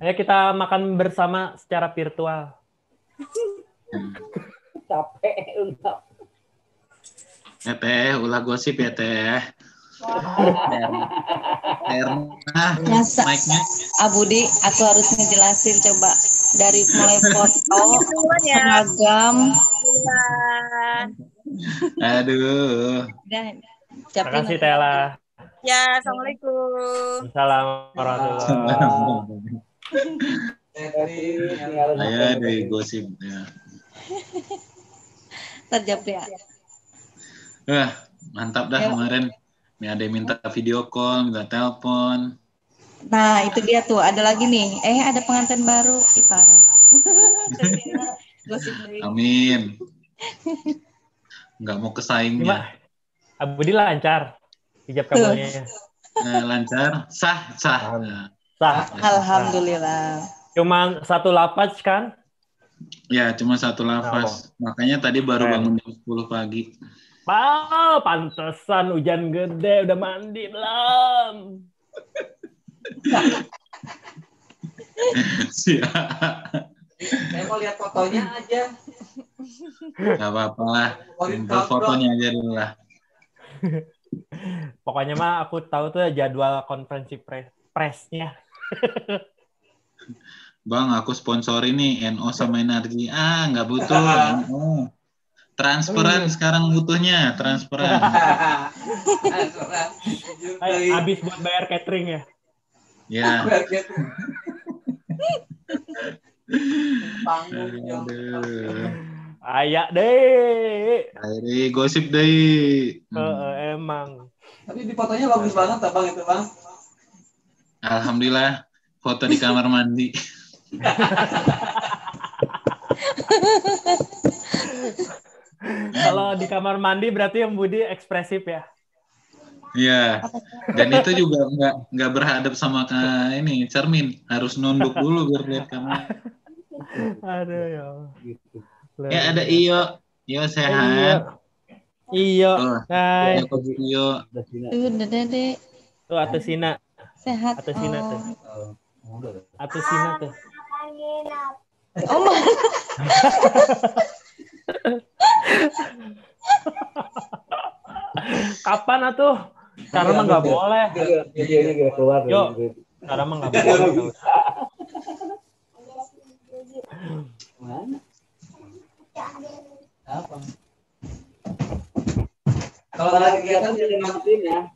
Ayo kita makan bersama secara virtual. Capek udah. Ya teh, ulah gosip ya teh. Ya, mic-nya. Abudi, aku harus ngejelasin coba dari mulai foto, Duluan ya. seragam. Aduh. Terima kasih Tela. Ya, assalamualaikum. Assalamualaikum warahmatullahi Saya dari gosip ya. Terjawab ya. Wah, mantap dah kemarin. Ini ada yang minta video call, minta telepon. Nah, itu dia tuh. Ada lagi nih. Eh, ada pengantin baru. Deui. Amin. Nggak mau kesaingnya. Abudi lancar hijab kabelnya. Eh, lancar, sah, sah. Nah, Sah. Alhamdulillah. Cuman satu lapas kan? Ya, cuma satu lafaz. Makanya tadi baru bangun jam 10 pagi. Wow, pantesan hujan gede udah mandi belum? Siap. Saya mau lihat fotonya aja. Gak apa-apa lah. Info fotonya aja dulu lah. Pokoknya mah aku tahu tuh jadwal konferensi pres presnya. Bang, aku sponsor ini NO sama energi. Ah, nggak butuh NO. Transferan sekarang butuhnya, transferan. Eh, habis buat bayar catering ya. Ya. Panggung. Aduh. Ayak deh. Akhirnya gosip deh. Heeh, emang. Tapi di fotonya bagus banget abang itu bang. Alhamdulillah foto di kamar mandi. Kalau di kamar mandi berarti yang Budi ekspresif ya. Iya. Dan itu juga nggak nggak berhadap sama ke ini cermin, harus nunduk dulu biar lihat kamera. Aduh ya. Ya ada Iyo, Iyo sehat. Iyo. Hai. ya, Coach Iyo. Udah dede Tuh atas Sina. sehat. Atas Sina tuh. Atas Sina tuh. Oh, Ma. Kapan atuh? Sekarang mah nggak boleh. Videonya gak keluar. Yuk. Sekarang mah nggak boleh. Mana? Kalau ada kegiatan jangan matiin ya.